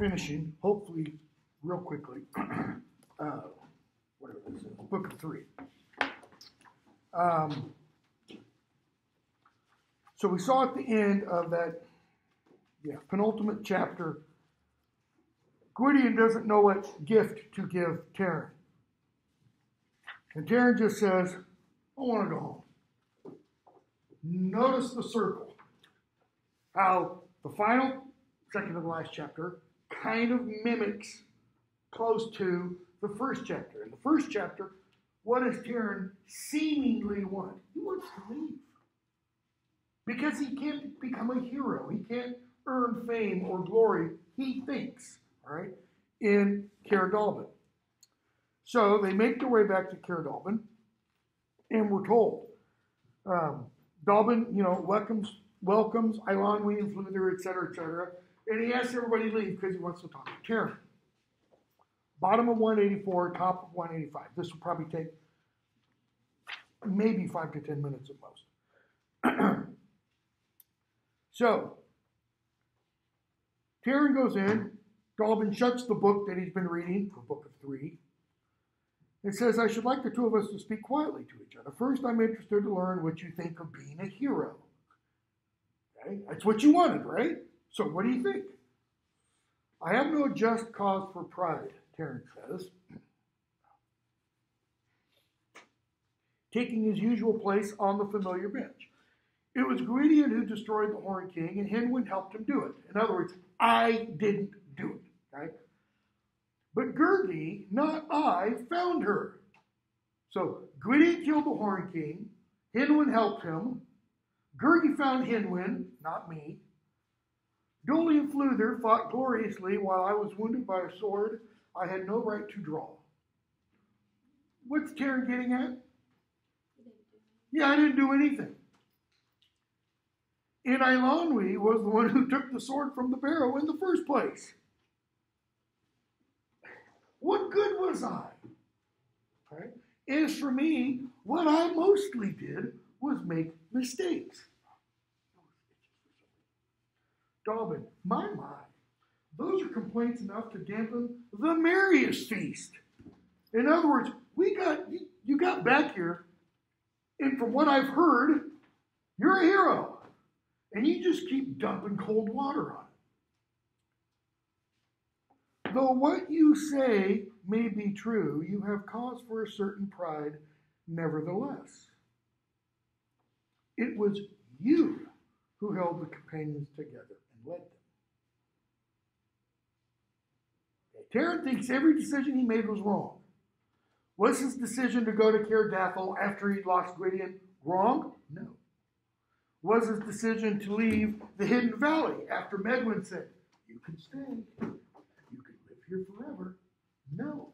finishing, hopefully, real quickly. uh, whatever this is, Book of Three. Um, so we saw at the end of that, yeah, penultimate chapter, Gwydion doesn't know what gift to give Taran. And Taran just says, I want to go home. Notice the circle. How the final, second to the last chapter, kind of mimics close to the first chapter. In the first chapter, what does Taran seemingly want? He wants to leave. Because he can't become a hero. He can't earn fame or glory, he thinks, all right, in Caer Dallben. So they make their way back to Caer Dallben, and we're told um, you know, welcomes welcomes Eilonwy and cetera, et etc., and he asks everybody to leave because he wants to talk to Taran. Bottom of 184, top of 185. This will probably take maybe five to ten minutes at most. so, Taran goes in. Dallben shuts the book that he's been reading, the book of three. and says, I should like the two of us to speak quietly to each other. First, I'm interested to learn what you think of being a hero. Okay? That's what you wanted, right? So, what do you think? I have no just cause for pride, Taran says. Taking his usual place on the familiar bench. It was Gwydion who destroyed the Horn King, and Hen Wen helped him do it. In other words, I didn't do it. Okay? But Gurgi, not I, found her. So Gwydion killed the Horn King. Hen Wen helped him. Gurgi found Hen Wen, not me. And Fflewddur fought gloriously while I was wounded by a sword I had no right to draw. What's Taran getting at? Yeah, I didn't do anything. And Eilonwy was the one who took the sword from the barrow in the first place. What good was I? Right? As for me, what I mostly did was make mistakes. Dallben, my, my, those are complaints enough to dampen the merriest feast. In other words, we got you, you got back here, and from what I've heard, you're a hero. And you just keep dumping cold water on it. Though what you say may be true, you have cause for a certain pride nevertheless. It was you who held the companions together and led them. Thinks every decision he made was wrong. Was his decision to go to Caer Dathyl after he lost Gwydion wrong? No. Was his decision to leave the Hidden Valley after Medwyn said, You can stay, you can live here forever? No.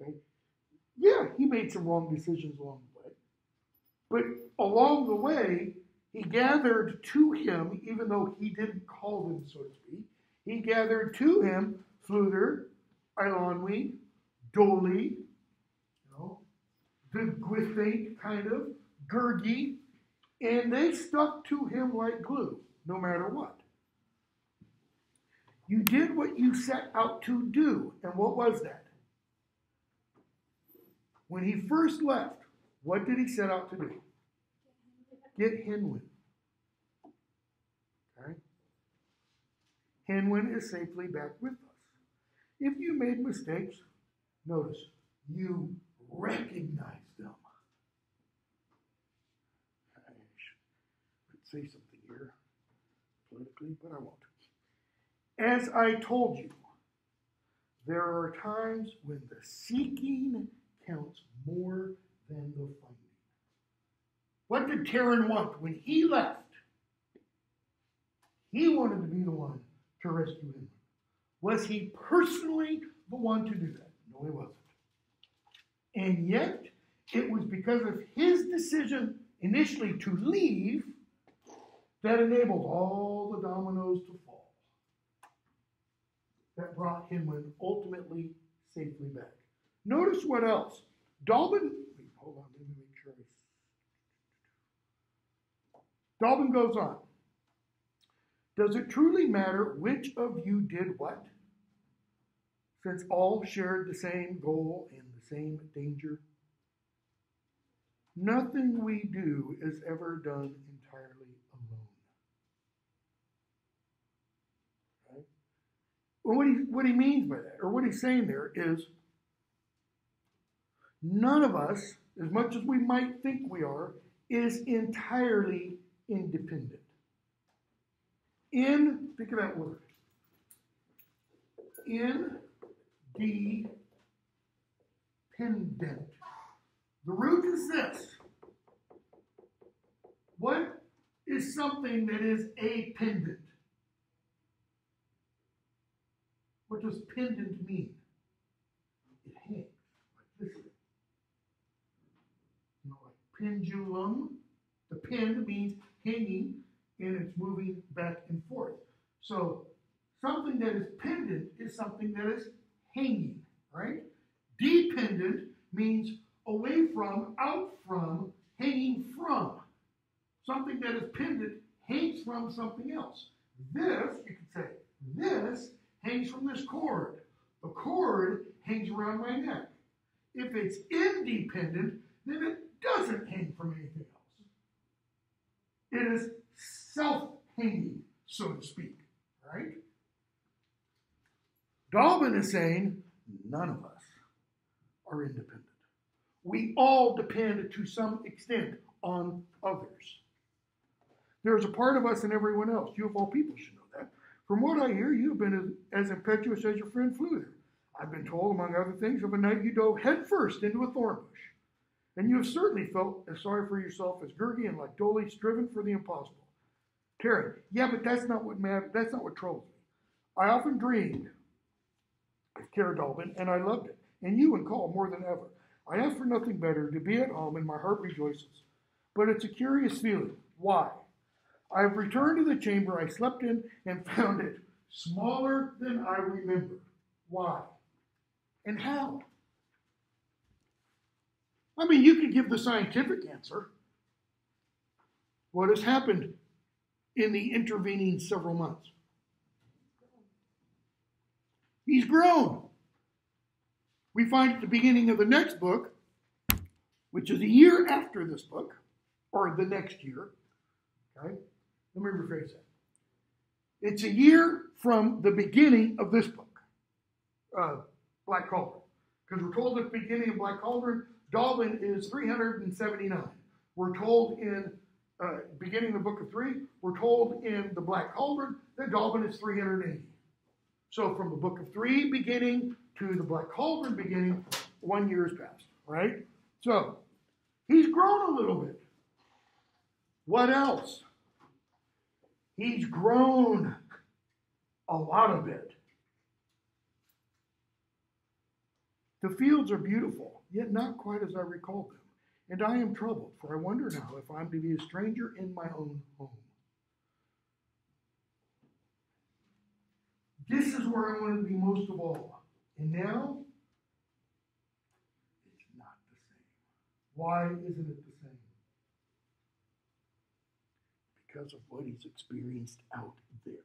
Okay? Yeah, he made some wrong decisions along the way. But along the way, he gathered to him, even though he didn't call them, so to speak, he gathered to him Fflewddur, Eilonwy, Doli, you know, the Gwythaint kind of, Gurgi, and they stuck to him like glue, no matter what. You did what you set out to do. And what was that? When he first left, what did he set out to do? Get Hen Wen. Okay? Hen Wen is safely back with us. If you made mistakes, notice you recognize them. I should say something here politically, but I won't. As I told you, there are times when the seeking counts more than the finding. What did Taran want when he left? He wanted to be the one to rescue him. Was he personally the one to do that? No, he wasn't. And yet, it was because of his decision initially to leave that enabled all the dominoes to fall. That brought him ultimately safely back. Notice what else. Dallben, hold on, let me make sure. Dallben goes on. Does it truly matter which of you did what? Since all shared the same goal and the same danger? Nothing we do is ever done entirely alone. Right? Well, what he, what he means by that, or what he's saying there, is none of us, as much as we might think we are, is entirely independent. In, think of that word. Independent. The root is this. What is something that is a pendant? What does pendant mean? It hangs like this. You know, like pendulum. The pen means hanging and it's moving back and forth. So something that is pendant is something that is hanging, right? Dependent means away from, out from, hanging from. Something that is pendant hangs from something else. This, you could say, this hangs from this cord. The cord hangs around my neck. If it's independent, then it doesn't hang from anything. It is self hanging, so to speak, right? Dallben is saying none of us are independent. We all depend to some extent on others. There's a part of us in everyone else. You, of all people, should know that. From what I hear, you've been as, as impetuous as your friend Fflewddur. I've been told, among other things, of a night you dove headfirst into a thorn bush. And you have certainly felt as sorry for yourself as Gurgi and Doli striven for the impossible. Terry, yeah, but that's not what matters. That's not what troubles me. I often dreamed of Caer Dallben, and I loved it, and you and Coll more than ever. I ask for nothing better to be at home, and my heart rejoices. But it's a curious feeling. Why? I have returned to the chamber I slept in and found it smaller than I remember. Why? And how? I mean, you could give the scientific answer. What has happened in the intervening several months? He's grown. We find at the beginning of the next book, which is a year after this book, or the next year. Okay? Let me rephrase that. It's a year from the beginning of this book, uh, Black Cauldron. Because we're told at the beginning of Black Cauldron, Dallben is 379. We're told in uh, beginning the book of three, we're told in the Black Cauldron that Dallben is 380. So from the book of three beginning to the Black Cauldron beginning, one year has passed, right? So he's grown a little bit. What else? He's grown a lot of it. The fields are beautiful, yet not quite as I recall them. And I am troubled, for I wonder now if I'm to be a stranger in my own home. This is where I want to be most of all. And now, it's not the same. Why isn't it the same? Because of what he's experienced out there,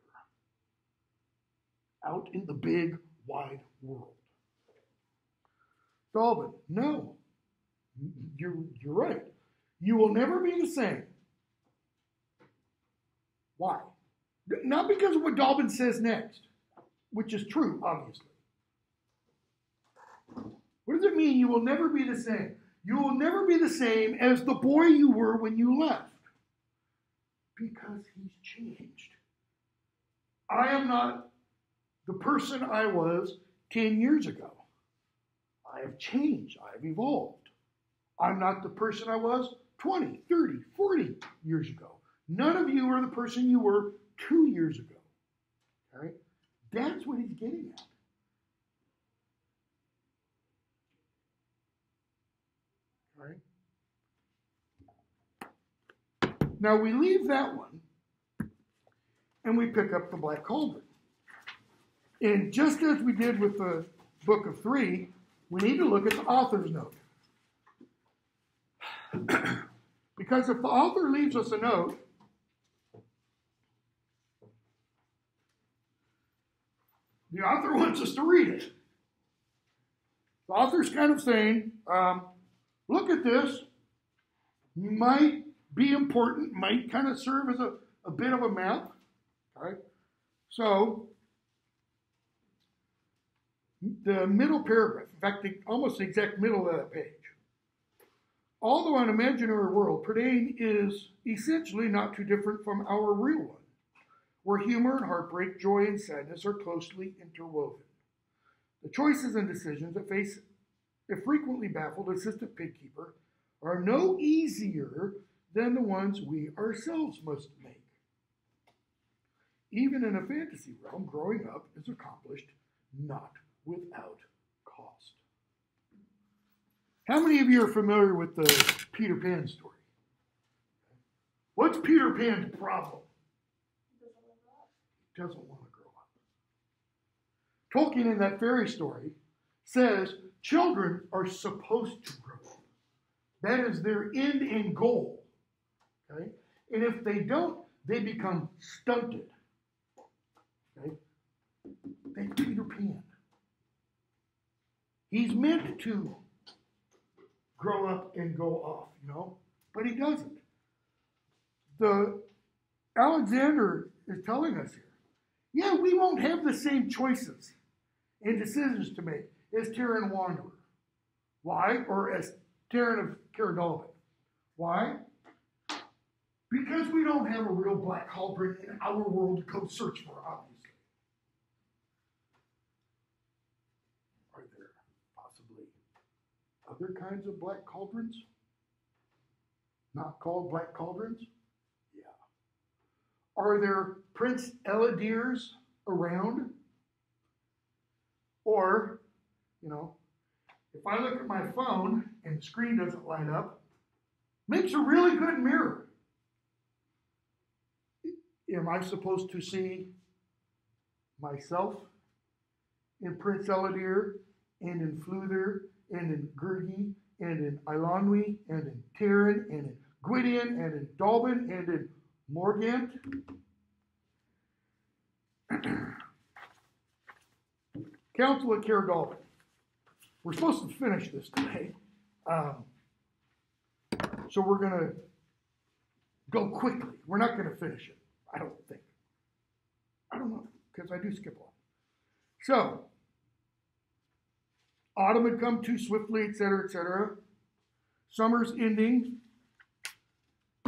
out in the big, wide world. Dallben, no, you're, you're right. You will never be the same. Why? Not because of what Dallben says next, which is true, obviously. What does it mean you will never be the same? You will never be the same as the boy you were when you left. Because he's changed. I am not the person I was 10 years ago. I have changed. I have evolved. I'm not the person I was 20, 30, 40 years ago. None of you are the person you were two years ago. All right? That's what he's getting at. All right? Now we leave that one and we pick up the Black Cauldron. And just as we did with the book of three, we need to look at the author's note. because if the author leaves us a note, the author wants us to read it. The author's kind of saying, um, look at this, might be important, might kind of serve as a, a bit of a map. Right? So, the middle paragraph, in fact, the, almost the exact middle of that page. Although an imaginary world, Prydain is essentially not too different from our real one, where humor and heartbreak, joy and sadness are closely interwoven. The choices and decisions that face a frequently baffled assistant pig keeper are no easier than the ones we ourselves must make. Even in a fantasy realm, growing up is accomplished not without cost. How many of you are familiar with the Peter Pan story? What's Peter Pan's problem? He doesn't want to grow up. Tolkien in that fairy story says children are supposed to grow up. That is their end and goal. Okay? And if they don't, they become stunted. Okay? Like Peter Pan. He's meant to grow up and go off, you know, but he doesn't. The Alexander is telling us here, yeah, we won't have the same choices and decisions to make as Taran Wanderer. Why? Or as Taran of Caer Why? Because we don't have a real black cauldron in our world to go search for, obviously. Other kinds of black cauldrons? Not called black cauldrons? Yeah. Are there Prince Ellidyrs around? Or, you know, if I look at my phone and the screen doesn't light up, makes a really good mirror. Am I supposed to see myself in Prince Ellidyr and in Fflewddur and in Gurgi, and in Eilonwy, and in Taran, and in Gwydion, and in Dallben, and in Morgant. Council at Dallben. We're supposed to finish this today. Um, so we're going to go quickly. We're not going to finish it, I don't think. I don't know, because I do skip off. So, Autumn had come too swiftly, etc., etc. Summer's ending.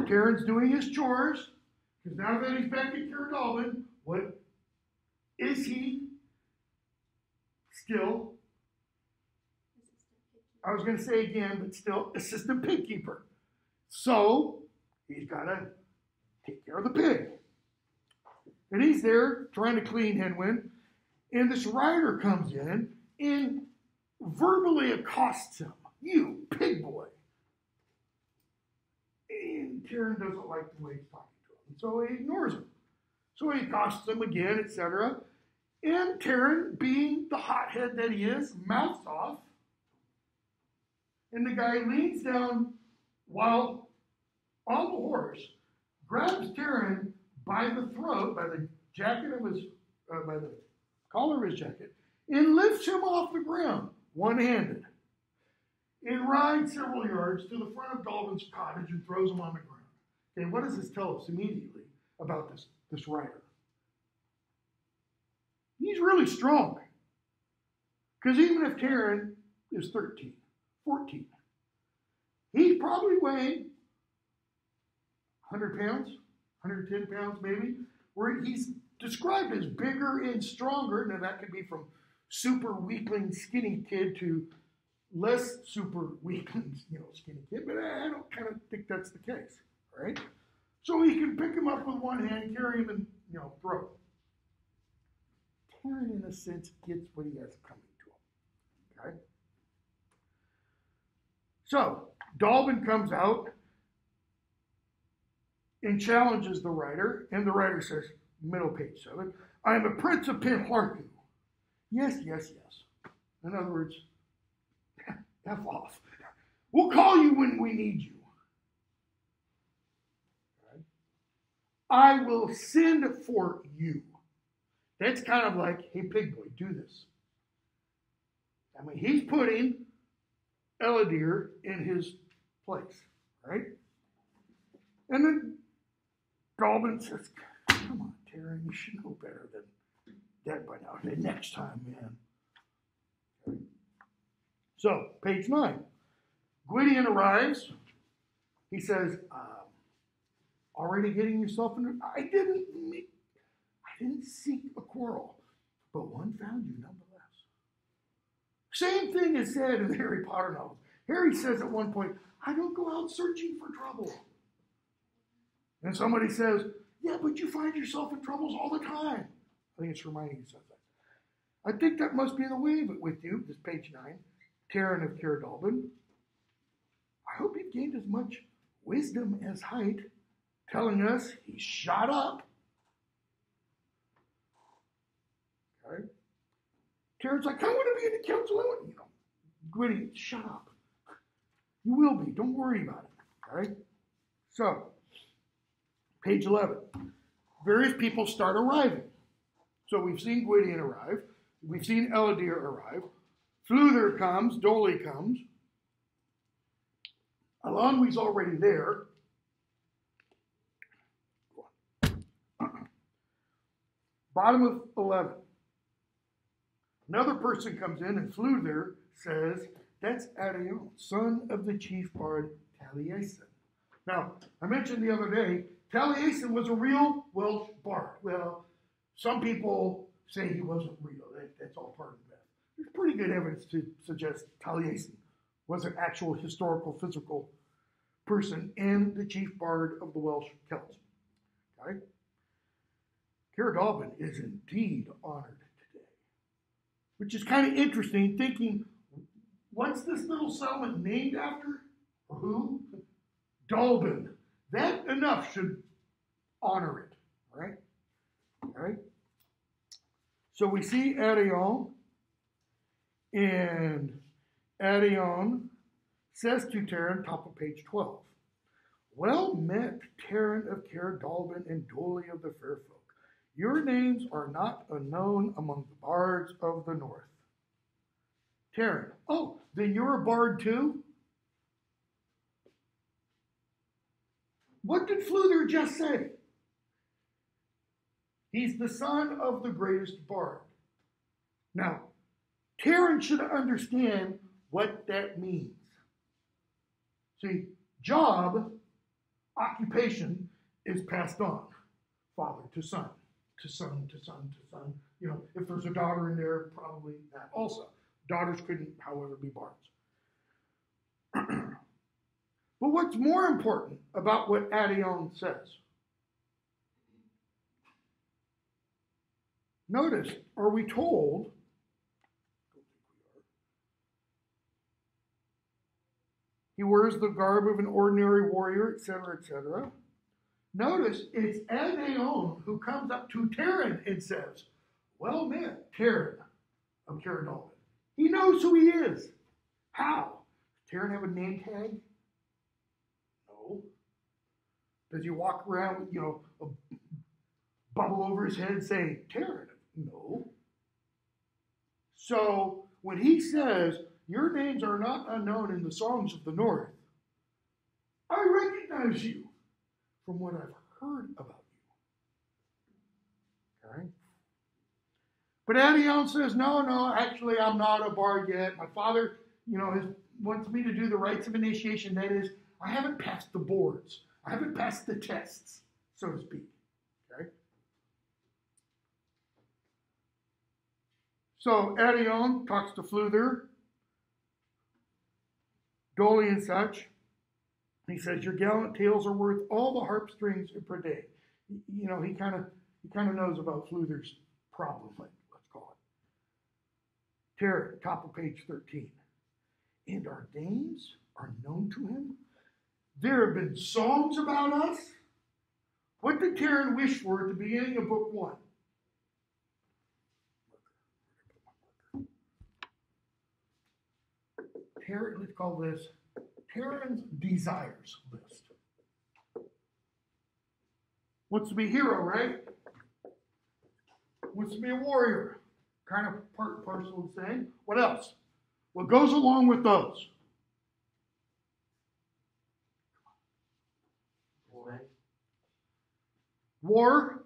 Taran's doing his chores. Because now that he's back at Caer Dallben, what is he still? I was going to say again, but still assistant pig keeper. So he's got to take care of the pig. And he's there trying to clean Hen Wen. And this rider comes in and verbally accosts him. You, pig boy. And Taran doesn't like the way he's talking to him, so he ignores him. So he accosts him again, etc. And Taran, being the hothead that he is, mouths off. And the guy leans down while on the horse, grabs Taran by the throat, by the jacket of his, uh, by the collar of his jacket, and lifts him off the ground one handed, and rides several yards to the front of Dallben's cottage and throws him on the ground. Okay, what does this tell us immediately about this, this rider? He's really strong. Because even if Taran is 13, 14, he's probably weighing 100 pounds, 110 pounds maybe, where he's described as bigger and stronger. Now, that could be from super weakling skinny kid to less super weakling, you know, skinny kid, but I don't kind of think that's the case, right? So he can pick him up with one hand, carry him, and you know, throw. Taran, in a sense, gets what he has coming to him. Okay. So Dallben comes out and challenges the writer, and the writer says, middle page seven, I am a prince of Pen-Llarcau, Yes, yes, yes. In other words, F off. We'll call you when we need you. I will send for you. That's kind of like, hey, pig boy, do this. I mean, he's putting Ellidyr in his place, right? And then Dallben says, come on, Taran, you should know better than that by now. Okay, next time, man. So, page nine. Gwydion arrives. He says, um, already getting yourself in. I didn't. I didn't seek a quarrel, but one found you nonetheless. Same thing is said in the Harry Potter novels. Harry says at one point, "I don't go out searching for trouble." And somebody says, "Yeah, but you find yourself in troubles all the time." I think it's reminding says that. I think that must be the way of it with you. This page nine, Taran of Caer I hope you've gained as much wisdom as height, telling us he shot up. Okay. Taran's like, I want to be in the council. I want, you know, Gritty, shut up. You will be. Don't worry about it. All right. So, page 11. Various people start arriving. So we've seen Gwydion arrive. We've seen Ellidyr arrive. Fflewddur comes. Doli comes. Eilonwy's already there. Bottom of 11. Another person comes in, and Fflewddur says, That's Adaon, son of the chief bard Taliesin. Now, I mentioned the other day, Taliesin was a real Welsh bard. Well, some people say he wasn't real. That, that's all part of the myth. There's pretty good evidence to suggest Taliesin was an actual historical, physical person and the chief bard of the Welsh Celts. Okay? Caer is indeed honored today, which is kind of interesting thinking, what's this little settlement named after? Who? Dallben. That enough should honor it, right? Right? So we see Adaon, and Adaon says to Taran, top of page 12, Well met, Taran of Caer Dallben and Doli of the Fair Folk. Your names are not unknown among the bards of the north. Taran, oh, then you're a bard too? What did Fflewddur just say? He's the son of the greatest bard. Now, Taran should understand what that means. See, job, occupation is passed on, father to son, to son, to son, to son. You know, if there's a daughter in there, probably that also. Daughters couldn't, however, be bards. but what's more important about what Adaon says? Notice, are we told He wears the garb of an ordinary warrior, etc., etc. Notice it's Adaon who comes up to Taran and says, Well met, Taran of Dallben. He knows who he is. How? Does Taran have a name tag? No. Does he walk around with, you know, a bubble over his head saying, Taran? No. So when he says, your names are not unknown in the songs of the north. I recognize you from what I've heard about you. Okay? But Adaon says, no, no, actually, I'm not a bard yet. My father, you know, has, wants me to do the rites of initiation. That is, I haven't passed the boards. I haven't passed the tests, so to speak. Okay? So Adaon talks to Fflewddur, Doli and such. He says, Your gallant tales are worth all the harp strings per day. You know, he kind of he kind of knows about Fflewddur's problem, let's call it. Taran, top of page 13. And our dames are known to him. There have been songs about us. What did Taran wish for at the beginning of book one? Taran, let's call this Taran's desires list. Wants to be a hero, right? wants to be a warrior. Kind of part and parcel of saying. What else? What goes along with those? War.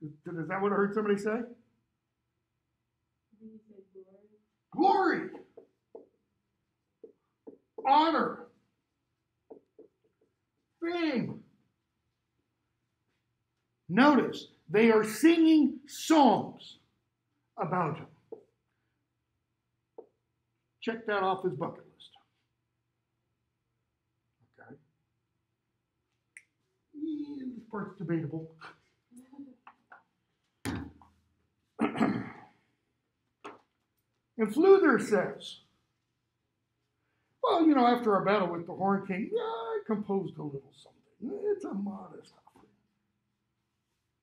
Is, is that what I heard somebody say? Glory. Honor. Fame. Notice, they are singing songs about him. Check that off his bucket list. Okay. This part's debatable. and Fflewddur says, well, you know, after our battle with the Horn King, yeah, I composed a little something. It's a modest offering.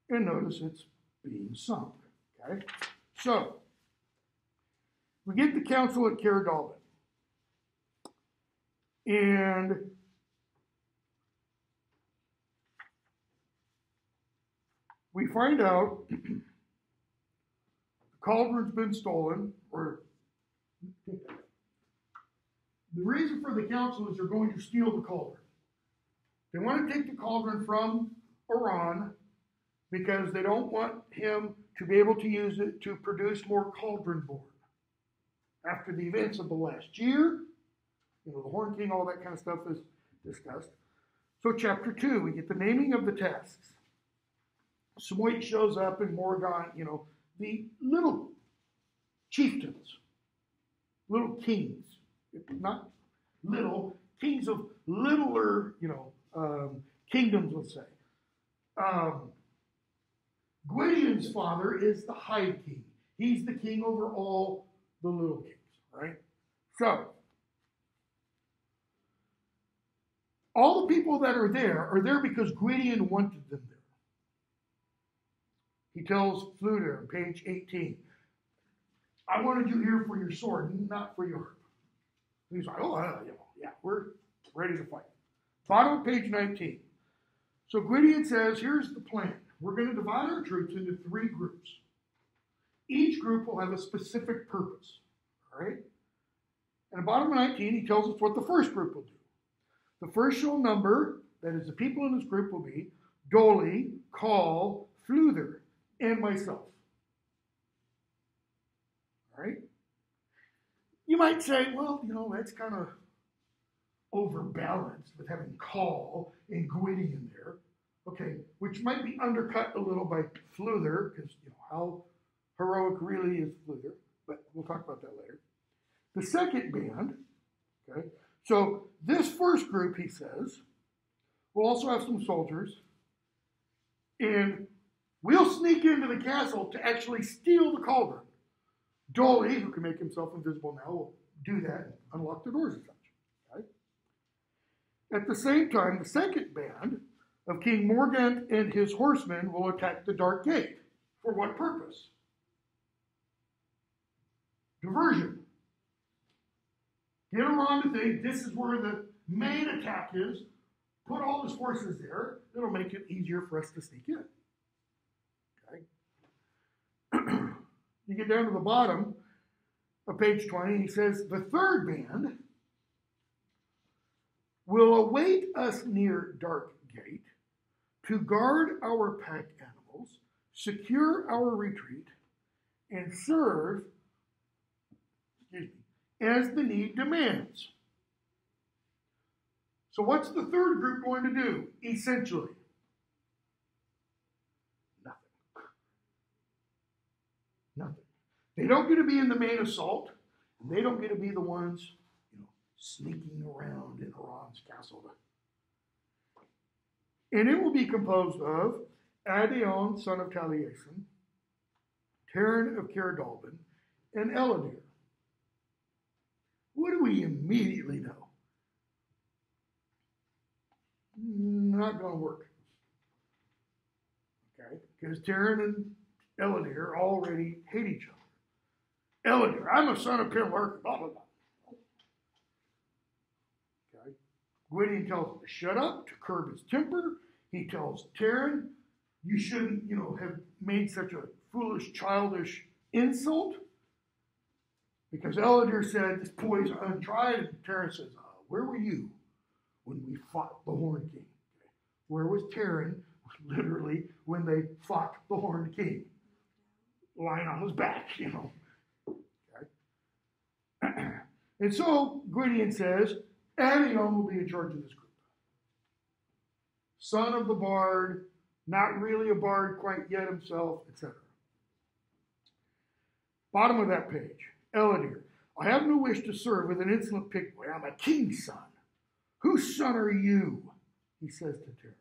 And notice it's being sung. Okay? So, we get the council at Caer Dallben. And we find out the cauldron's been stolen, or the reason for the council is they're going to steal the cauldron. They want to take the cauldron from Arawn because they don't want him to be able to use it to produce more cauldron born. After the events of the last year, you know, the Horn King, all that kind of stuff is discussed. So, chapter two, we get the naming of the tasks. Smoit shows up in Morgant, you know, the little chieftains, little kings, not little, kings of littler, you know, um, kingdoms, let's say. Um, father is the High King. He's the king over all the little kings, right? So, all the people that are there are there because Gwydion wanted them there. He tells Fflewddur, page 18, I wanted you here for your sword, not for your. He's like, oh, uh, yeah, we're ready to fight. Bottom of page 19. So Gwydion says, here's the plan. We're going to divide our troops into three groups. Each group will have a specific purpose. All right? And at bottom of 19, he tells us what the first group will do. The first shall number, that is, the people in this group will be Doli, Coll, Fflewddur, and myself. All right? You might say, well, you know, that's kind of overbalanced with having Coll and Gwydion there. Okay, which might be undercut a little by Fflewddur, because you know how heroic really is Fflewddur, but we'll talk about that later. The second band, okay, so this first group, he says, will also have some soldiers, and we'll sneak into the castle to actually steal the cauldron. Doli, who can make himself invisible now, will do that unlock the doors and such. At the same time, the second band of King Morgant and his horsemen will attack the Dark Gate. For what purpose? Diversion. Get around to think this is where the main attack is. Put all his forces there. It'll make it easier for us to sneak in. Okay? You get down to the bottom of page 20, he says, The third band will await us near Dark Gate to guard our pack animals, secure our retreat, and serve me, as the need demands. So, what's the third group going to do, essentially? Nothing. Nothing. They don't get to be in the main assault, and they don't get to be the ones, you know, sneaking around in Arawn's castle and it will be composed of Adaon, son of Taliesin, Taran of Caer Dallben, and Ellidyr. What do we immediately know? Not going to work. Okay? Because Taran and Ellidyr already hate each other. Ellidyr, I'm a son of Pillar, blah, blah, blah. Gwydion tells him to shut up, to curb his temper. He tells Taran, you shouldn't, you know, have made such a foolish, childish insult? Because Ellidyr said, This boy's untried. And Taran says, uh, Where were you when we fought the Horn King? Where was Taran, literally, when they fought the Horn King? Lying on his back, you know. Okay. And so Gwydion says, Adaon will be in charge of this group. Son of the bard, not really a bard quite yet himself, etc. Bottom of that page. Ellidyr, I have no wish to serve with an insolent pig boy. I'm a king's son. Whose son are you? He says to Taran.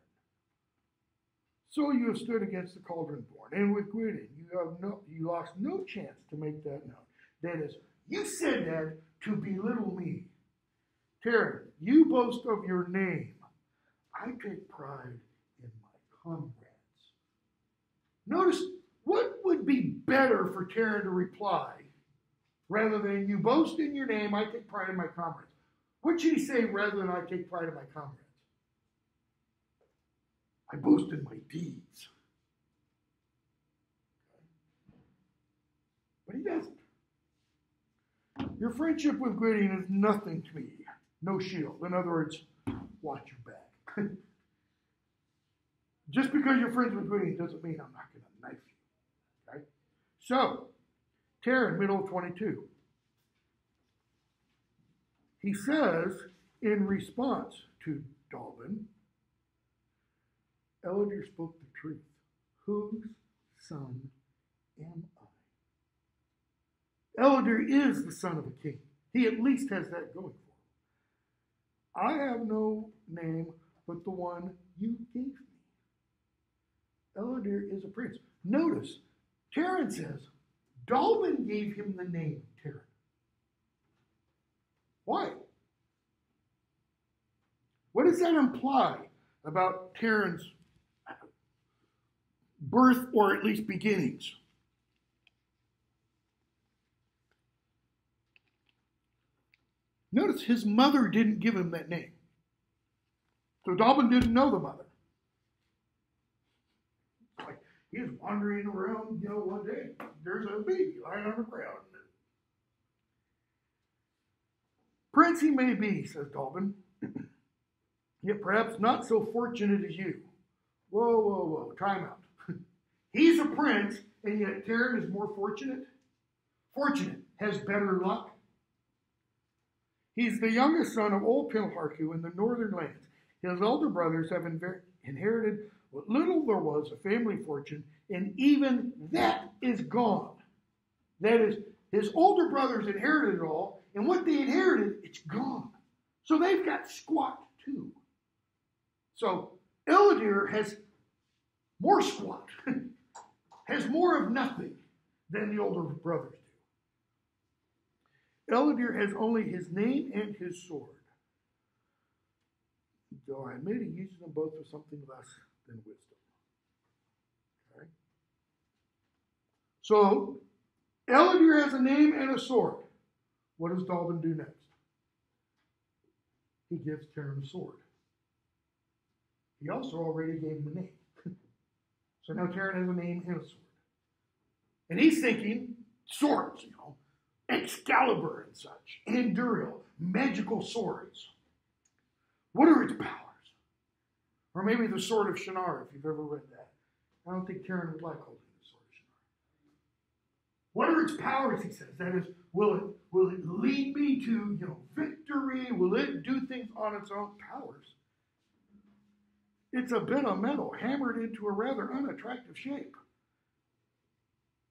So you have stood against the cauldron born, and with Gwydion you have no you lost no chance to make that known. That is, you said that to belittle me. Taran, you boast of your name. I take pride in my comrades. Notice what would be better for Taran to reply rather than you boast in your name, I take pride in my comrades. What should he say rather than I take pride in my comrades? I boast in my deeds. But he doesn't. Your friendship with Gwydion is nothing to me. No shield. In other words, watch your back. Just because you're friends with Gwydion doesn't mean I'm not going to knife you. Okay? So, Taran, middle of 22. He says, in response to Dallben, Ellidyr spoke the truth. Whose son am I? Ellidyr is the son of a king. He at least has that going for him. I have no name but the one you gave me. Ellidyr is a prince. Notice, Taran says, Dallben gave him the name Taran. Why? What does that imply about Taran's birth or at least beginnings? Notice his mother didn't give him that name. So Dallben didn't know the mother. He was wandering around, you know, one day. There's a baby lying on the ground. Prince he may be, says Dallben, yet perhaps not so fortunate as you. Whoa, whoa, whoa, time out. He's a prince, and yet Taran is more fortunate. Fortunate, has better luck. He's the youngest son of old Pen-Llarcau in the northern lands. His elder brothers have inherited what little there was, of family fortune, and even that is gone. That is, his older brothers inherited it all, and what they inherited, it's gone. So they've got squat too. So Ellidyr has more squat, has more of nothing than the older brothers do. Ellidyr has only his name and his sword. Though I admit he uses them both for something less than wisdom. Okay? So, Ellidyr has a name and a sword. What does Dallben do next? He gives Taran a sword. He also already gave him a name. so now Taran has a name and a sword. And he's thinking swords, you know, Excalibur and such, Anduril, magical swords. What are its powers? Or maybe the Sword of Shannara, if you've ever read that. I don't think Taran would like holding the Sword of Shannara. What are its powers, he says? That is, will it, will it lead me to you know, victory? Will it do things on its own powers? It's a bit of metal hammered into a rather unattractive shape.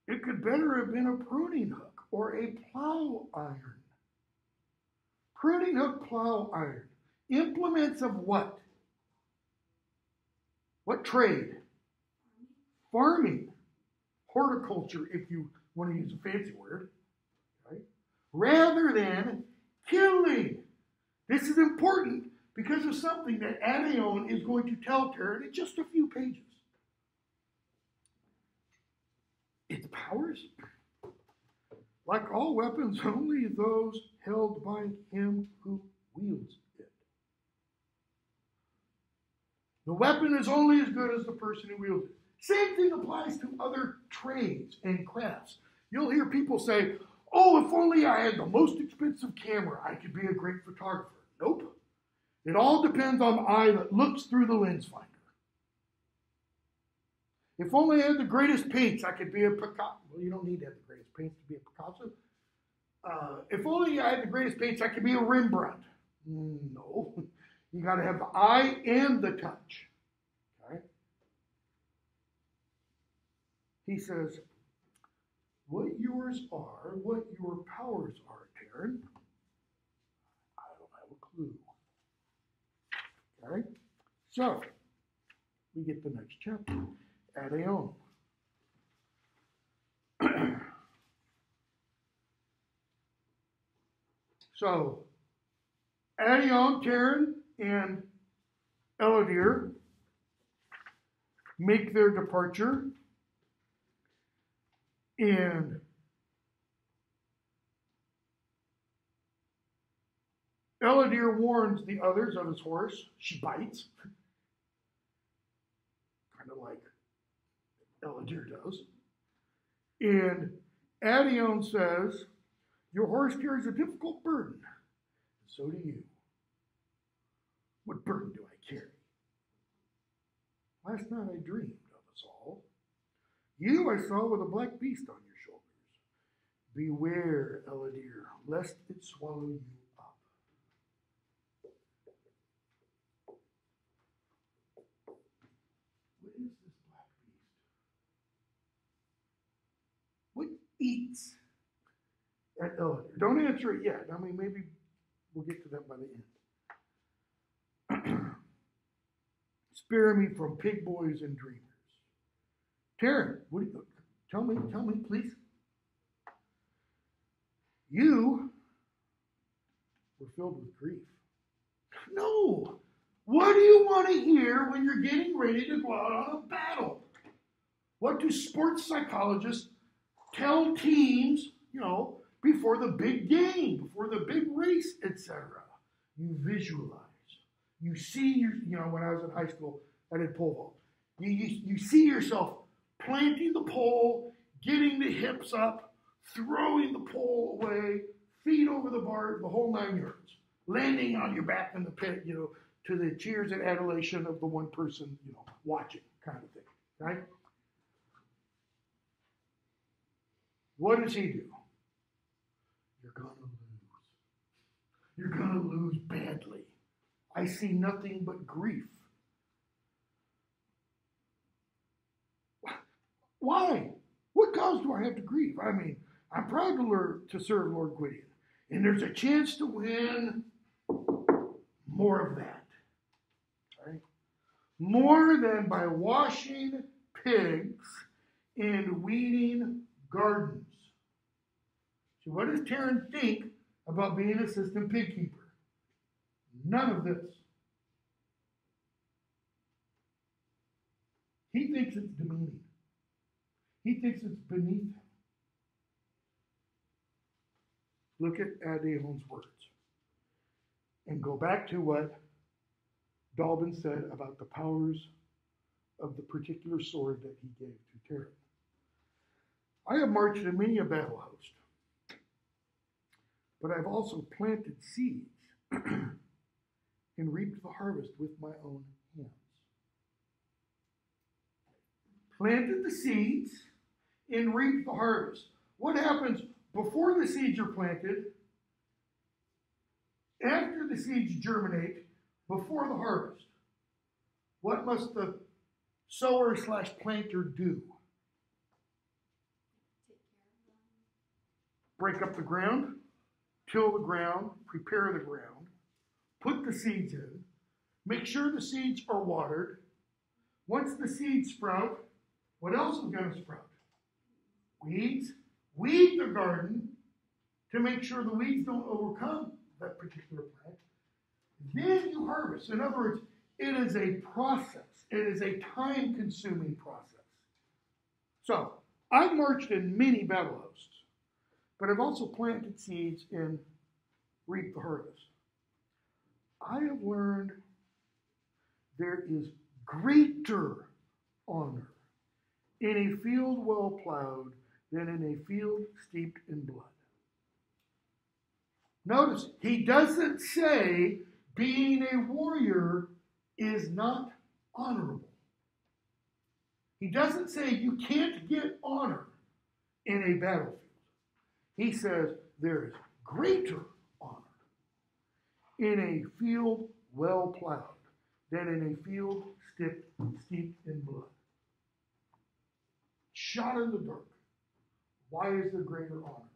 It could better have been a pruning hook or a plow iron. Pruning hook, plow iron. Implements of what? What trade? Farming. Horticulture, if you want to use a fancy word. Right? Rather than killing. This is important because of something that Adaon is going to tell Taran in just a few pages. Its powers, like all weapons, only those held by him who wields it. the weapon is only as good as the person who wields it. Same thing applies to other trades and crafts. You'll hear people say, Oh, if only I had the most expensive camera, I could be a great photographer. Nope. It all depends on the eye that looks through the lens finder. If only I had the greatest paints, I could be a Picasso. Well, you don't need to have the paints to be a Picasso. Uh, if only I had the greatest paints, I could be a Rembrandt. No. You got to have the eye and the touch. Okay? He says, what yours are, what your powers are, Taran, I don't have a clue. Okay? So, we get the next chapter. Adaon. so, Adaon, Taran, and Ellidyr make their departure and Ellidyr warns the others of his horse. She bites, kind of like Ellidyr does. And Adaon says, Your horse carries a difficult burden. And so do you. What burden do I carry? Last night I dreamed of us all. You I saw with a black beast on your shoulders. Beware, Ellidyr, lest it swallow you up. What is this black beast? What eats at? Don't answer it yet. I mean, maybe we'll get to that by the end. Spare me from pig boys and dreamers. Taran, what do you, tell me, tell me, please. You were filled with grief. No. What do you want to hear when you're getting ready to go out on a battle? What do sports psychologists tell teams, you know, before the big game, before the big race, etc.? You visualize. You see your, you know, when I was in high school, I did pole vault. You, you, you see yourself planting the pole, getting the hips up, throwing the pole away, feet over the bar, the whole nine yards, landing on your back in the pit, you know, to the cheers and adulation of the one person, you know, watching kind of thing, right? What does he do? You're going to lose. You're going to lose badly. I see nothing but grief. Why? What cause do I have to grieve? I mean, I'm proud to, learn, to serve Lord Gwydion, and there's a chance to win more of that. Right? More than by washing pigs and weeding gardens. So, what does Taran think about being assistant pig keeper? None of this. He thinks it's demeaning. He thinks it's beneath him. Look at Adaon's words. And go back to what Dallben said about the powers of the particular sword that he gave to Taran. I have marched in many a battle host, but I've also planted seeds and reaped the harvest with my own hands. Planted the seeds and reaped the harvest. What happens before the seeds are planted, after the seeds germinate, before the harvest? What must the sower slash planter do? Break up the ground, till the ground, prepare the ground put the seeds in, make sure the seeds are watered. Once the seeds sprout, what else is going to sprout? Weeds. Weed the garden to make sure the weeds don't overcome that particular plant. Then you harvest. In other words, it is a process. It is a time consuming process. So, I've marched in many battle hosts, but I've also planted seeds and reaped the harvest. I have learned there is greater honor in a field well plowed than in a field steeped in blood. Notice, he doesn't say being a warrior is not honorable. He doesn't say you can't get honor in a battlefield. He says there is greater honor in a field well plowed than in a field steeped, steeped in blood. Shot in the dark. Why is there greater honor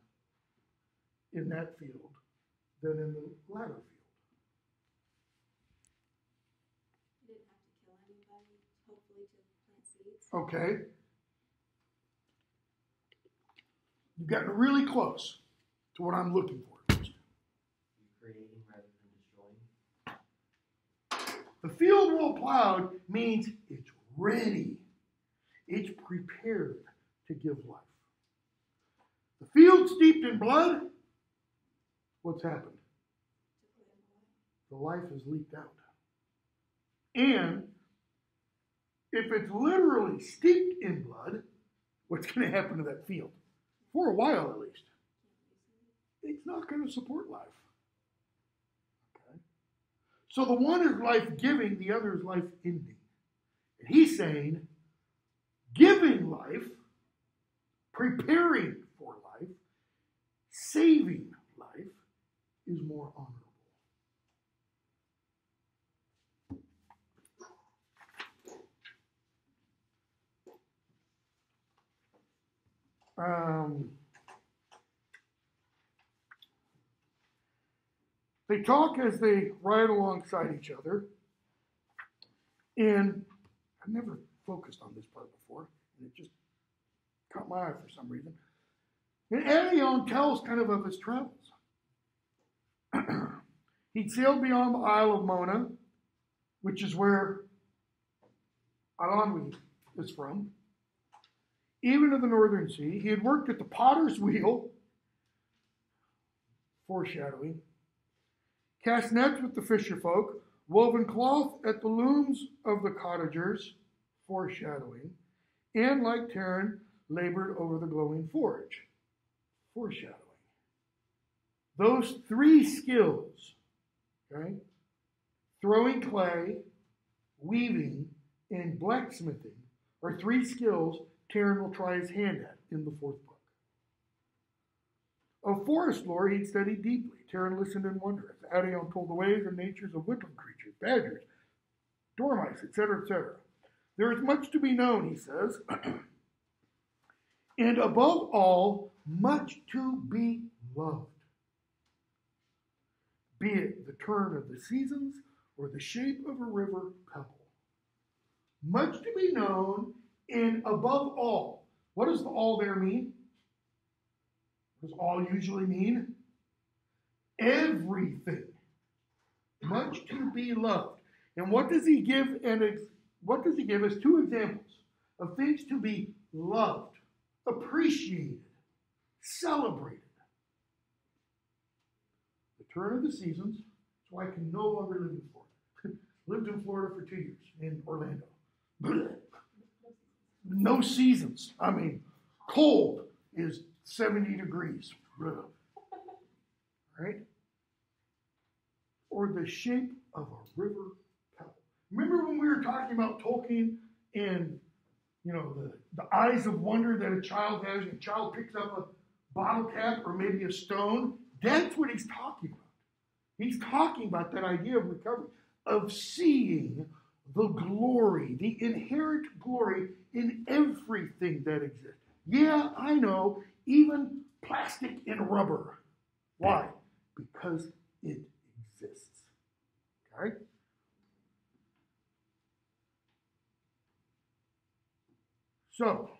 in that field than in the latter field? You didn't have to kill anybody, hopefully to plant seeds. Okay. You've gotten really close to what I'm looking for. You creating rather than destroying. The field well plowed means it's ready, it's prepared to give life. The field steeped in blood, what's happened? to put in The life has leaked out. And if it's literally steeped in blood, what's going to happen to that field? For a while at least. It's not going to support life. Okay? So the one is life giving, the other is life ending. And he's saying, giving life, preparing for life, saving life is more honorable. Um, they talk as they ride alongside each other. And I've never focused on this part before, and it just caught my eye for some reason. And Adaon tells kind of of his travels. He'd sailed beyond the Isle of Mona, which is where Eilonwy is from, even to the Northern Sea. He had worked at the potter's wheel, foreshadowing, cast nets with the fisher folk, woven cloth at the looms of the cottagers, foreshadowing, and like Taran, labored over the glowing forge, foreshadowing. Those three skills, okay, throwing clay, weaving, and blacksmithing, are three skills Taran will try his hand at in the fourth book. Of forest lore, he'd studied deeply. Taran listened in wonder as Adaon told the ways and natures of woodland creatures, badgers, dormice, etc., etc. There is much to be known, he says, and above all, much to be loved. Be it the turn of the seasons or the shape of a river pebble. Much to be known, and above all, what does the all there mean? What does all usually mean? Everything. Much to be loved. And what does he give? And what does he give us? Two examples of things to be loved, appreciated, celebrated. The turn of the seasons. so I can no longer live in Florida. Lived in Florida for two years in Orlando. No seasons. I mean, cold is 70 degrees. Right? Or the shape of a river pebble. Remember when we were talking about Tolkien and you know the, the eyes of wonder that a child has, and a child picks up a bottle cap or maybe a stone? That's what he's talking about. He's talking about that idea of recovery, of seeing the glory, the inherent glory in everything that exists. Yeah, I know, even plastic and rubber. Why? Because it exists. Okay? So.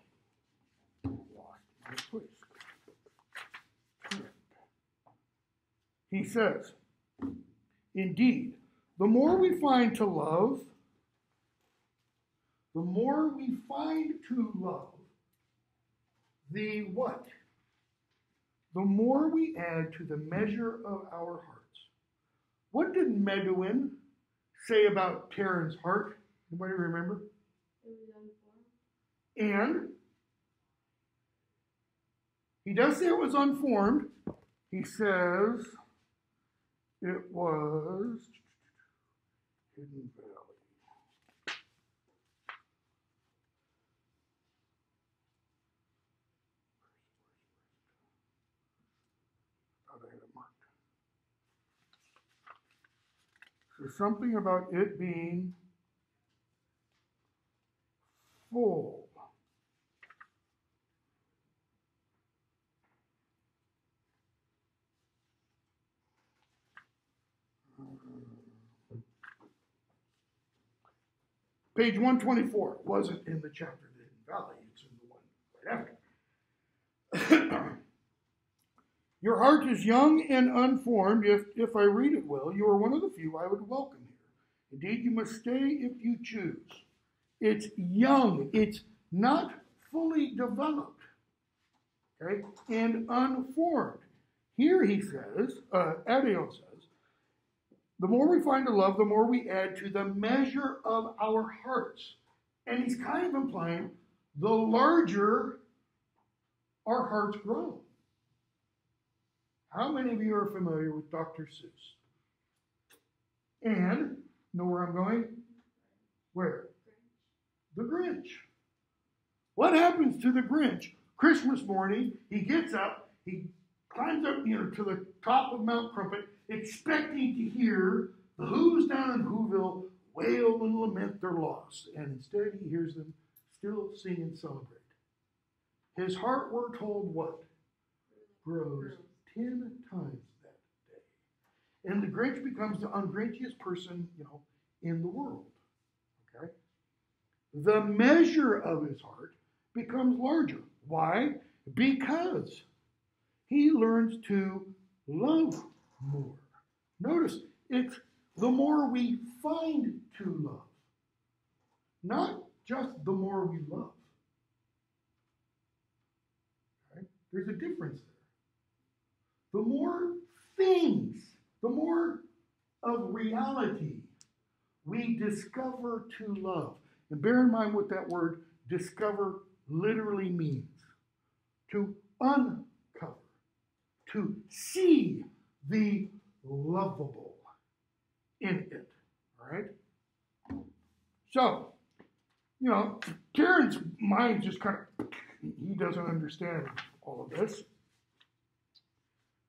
He says, Indeed, the more we find to love, the more we find to love, the what? The more we add to the measure of our hearts. What did Medwyn say about Taran's heart? Anybody remember? And He does say it was unformed. He says it was Hidden Valley. Thought I had it marked. So something about it being full. Page 124 wasn't in the chapter the Hidden Valley, it's in the one right after. Your heart is young and unformed. If, if I read it well, you are one of the few I would welcome here. Indeed, you must stay if you choose. It's young, it's not fully developed, okay, and unformed. Here he says, uh, Adaon says, the more we find a love, the more we add to the measure of our hearts. And he's kind of implying the larger our hearts grow. How many of you are familiar with Dr. Seuss? And know where I'm going? Where? The Grinch. What happens to the Grinch? Christmas morning, he gets up, he climbs up, you know, to the top of Mount Crumpet, expecting to hear the Who's down in Whoville wail and lament their loss. And instead, he hears them still sing and celebrate. His heart, we're told, what? Grows ten times that day. And the Grinch becomes the ungrinchiest person, you know, in the world. Okay? The measure of his heart becomes larger. Why? Because he learns to love more. Notice it's the more we find to love, not just the more we love. There's a difference there. The more things, the more of reality we discover to love. And bear in mind what that word discover literally means to uncover, to see the lovable in it. All right? So, you know, Taran's mind just kind of, he doesn't understand all of this.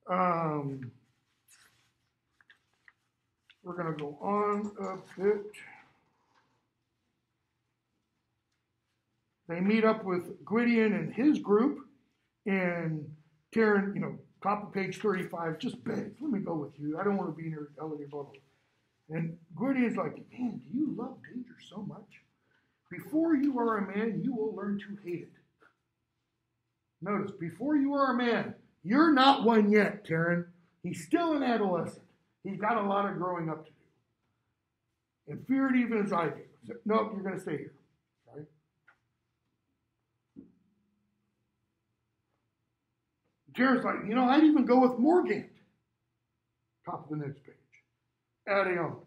Um, we're going to go on a bit. They meet up with Gwydion and his group, and Taran, you know, top of page 35, just begs, let me go with you. I don't want to be in your Ellie Bubble. And Gwydion's like, man, do you love danger so much? Before you are a man, you will learn to hate it. Notice, before you are a man, you're not one yet, Taran. He's still an adolescent. He's got a lot of growing up to do. And fear it even as I do. No, you're going to stay here. Right? Taran's like, you know, I'd even go with Morgant. Top of the next page. Adaon.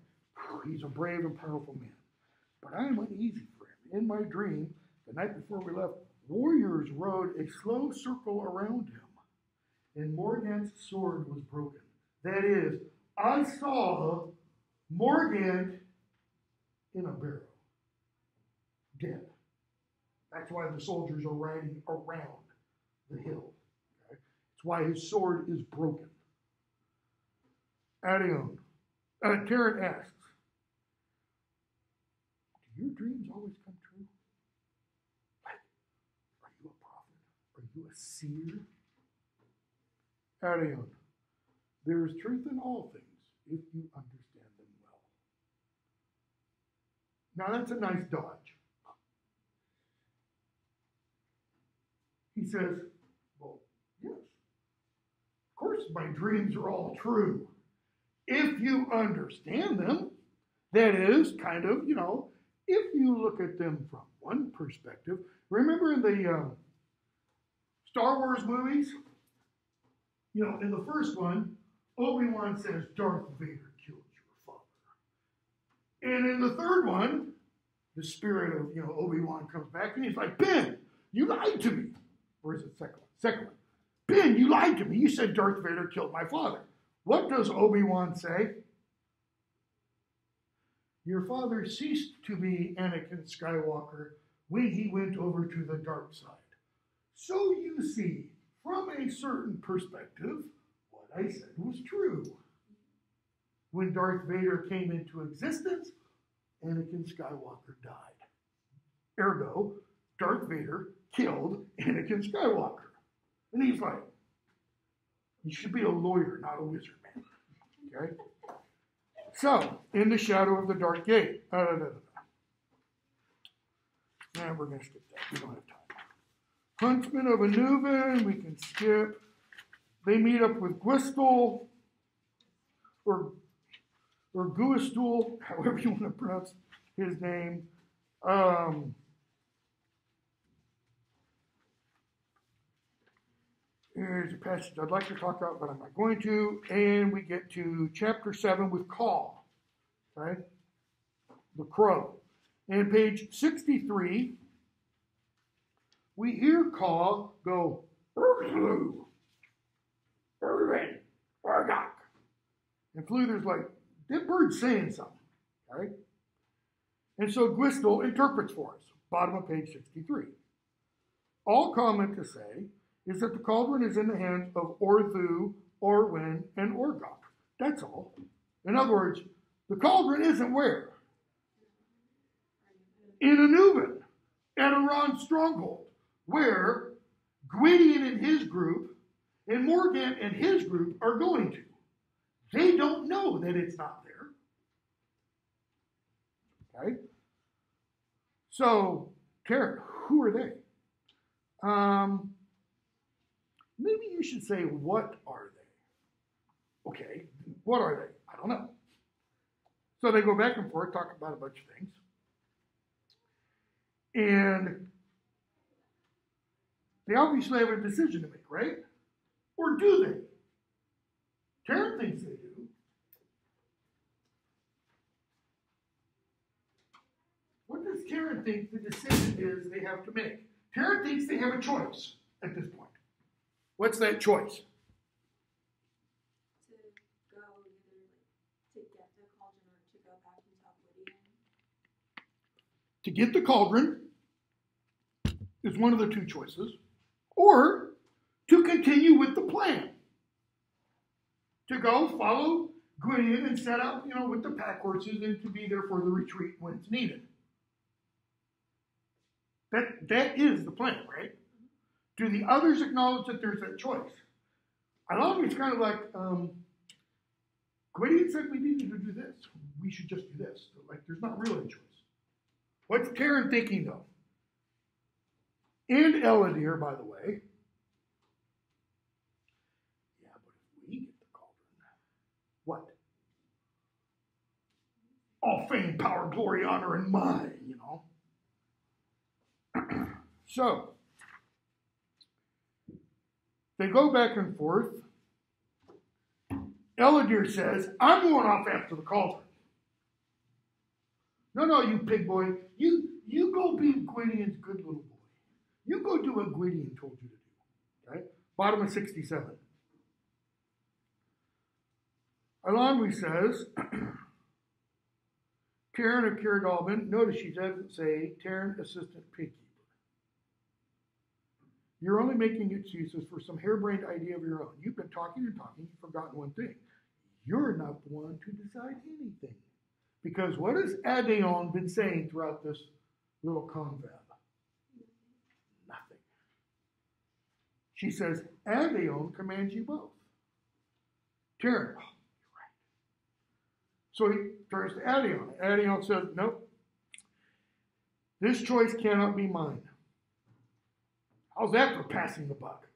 He's a brave and powerful man. But I am uneasy for him. In my dream, the night before we left, warriors rode a slow circle around him, and Morgant's sword was broken. That is, I saw Morgant in a barrel, dead. That's why the soldiers are riding around the hill. Okay? It's why his sword is broken. Adaon. Uh, Taran asks, Do your dreams always come true? Are you a prophet? Are you a seer? Adaon. There is truth in all things if you understand them well. Now that's a nice dodge. He says, Well, yes. Of course, my dreams are all true. If you understand them, that is kind of, you know, if you look at them from one perspective. Remember in the uh, Star Wars movies? You know, in the first one, Obi Wan says Darth Vader killed your father. And in the third one, the spirit of, you know, Obi Wan comes back and he's like, Ben, you lied to me. Or is it second one? Second one. Ben, you lied to me. You said Darth Vader killed my father. What does Obi Wan say? Your father ceased to be Anakin Skywalker when he went over to the dark side. So you see, from a certain perspective, what I said was true. When Darth Vader came into existence, Anakin Skywalker died. Ergo, Darth Vader killed Anakin Skywalker. And he's like, you should be a lawyer, not a wizard, man. Okay? So, in the shadow of the dark gate. Uh, da, da, da. Now we're going to skip that. We don't have time. Huntsman of Annuvin, we can skip. They meet up with Gwystyl, or or Guistul, however you want to pronounce his name. Um, Here's a passage I'd like to talk about, but I'm not going to. And we get to chapter 7 with Kaw. Okay? The crow. And page 63, we hear Kaw go, Urglu, Urban, Urgok. And Fflewddur's like, that bird's saying something. Okay? And so Gwystyl interprets for us, bottom of page 63. All comment to say is that the cauldron is in the hands of Orddu, Orwen, and Orgoch. That's all. In other words, the cauldron isn't where? In Annuvin, at Arawn's stronghold, where Gwydion and his group and Morgan and his group are going to. They don't know that it's not there. Okay? So, Tarek, who are they? Um, maybe you should say, what are they? Okay, what are they? I don't know. So they go back and forth, talk about a bunch of things. And they obviously have a decision to make, right? Or do they? Taran thinks they do. What does Taran think the decision is they have to make? Taran thinks they have a choice at this point. What's that choice? to go either like to get the cauldron or to go back and tell Gideon. To get the cauldron is one of the two choices, or to continue with the plan. To go follow Gwydion and set out, you know, with the pack horses and to be there for the retreat when it's needed. That that is the plan, right? Do the others acknowledge that there's that choice? I Along it's kind of like um, said we needed to do this. We should just do this. Like there's not really a choice. What's Taran thinking though? And Ellidyr, by the way. Yeah, but if we get the cauldron, what? All fame, power, glory, honor, and mine, you know. so, they go back and forth. Ellidyr says, I'm going off after the cauldron. No, no, you pig boy. You you go be Gwydion's good go do what Gwydion told you to do. Bottom of 67. Eilonwy says, Taran of Caer Dallben, notice she doesn't say Taran assistant pig keeper. You're only making excuses for some harebrained idea of your own. You've been talking and talking, you've forgotten one thing. You're not the one to decide anything. Because what has Adaon been saying throughout this little confab? Nothing. She says, Adaon commands you both. Taran, oh, you're right. So he turns to Adaon. Adaon says, Nope. This choice cannot be mine. How's that for passing the buck?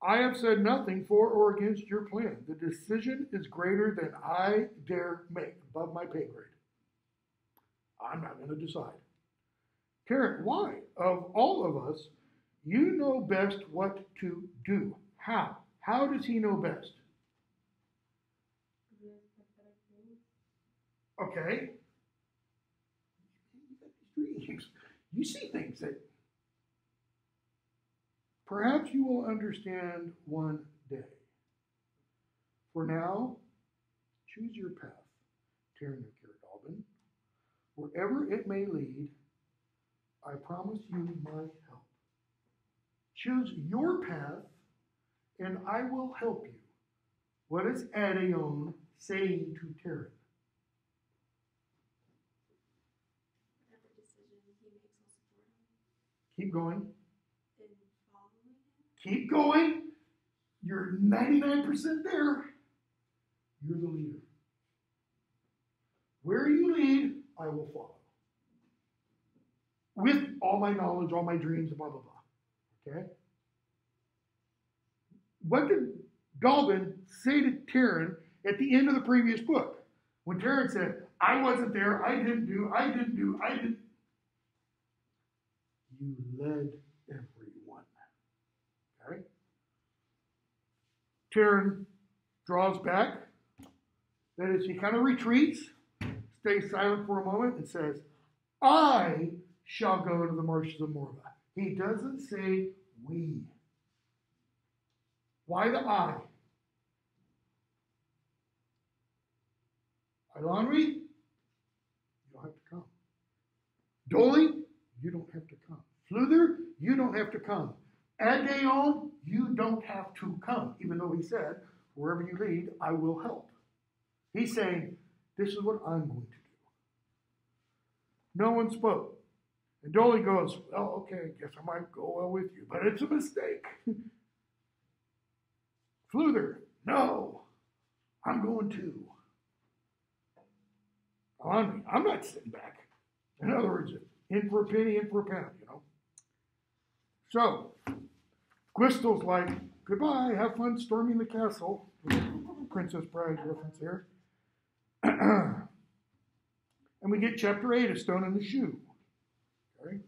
I have said nothing for or against your plan. The decision is greater than I dare make, above my pay grade. I'm not going to decide. Taran, why? Of all of us, you know best what to do. How? How does he know best? Okay. You see things that Perhaps you will understand one day. For now, choose your path, Taran Dallben. Wherever it may lead, I promise you my help. Choose your path, and I will help you. What is Adaon saying to Taran? Whatever decision he makes, I'll support him. Keep going. Then following him. Keep going. You're 99% there. You're the leader. Where you lead, I will follow. With all my knowledge, all my dreams, blah, blah, blah. Okay? What did Dallben say to Taran at the end of the previous book? When Taran said, I wasn't there, I didn't do, I didn't do, I didn't. You led everyone. Okay? Taran draws back. That is, he kind of retreats, stays silent for a moment, and says, I shall go to the marshes of Morva. He doesn't say we. Why the I? Eilonwy, you don't have to come. Doli, you don't have to come. Fflewddur, you don't have to come. Adaon, you don't have to come, even though he said, wherever you lead, I will help. He's saying, this is what I'm going to do. No one spoke. And Doli goes, well, okay, I guess I might go well with you, but it's a mistake. Fflewddur, no, I'm going too. I'm, I'm not sitting back. In other words, in for a penny, in for a pound, you know. So, Gwystyl's like, goodbye, have fun storming the castle. Princess Bride reference here. and we get chapter 8 of Stone in the Shoe. Okay?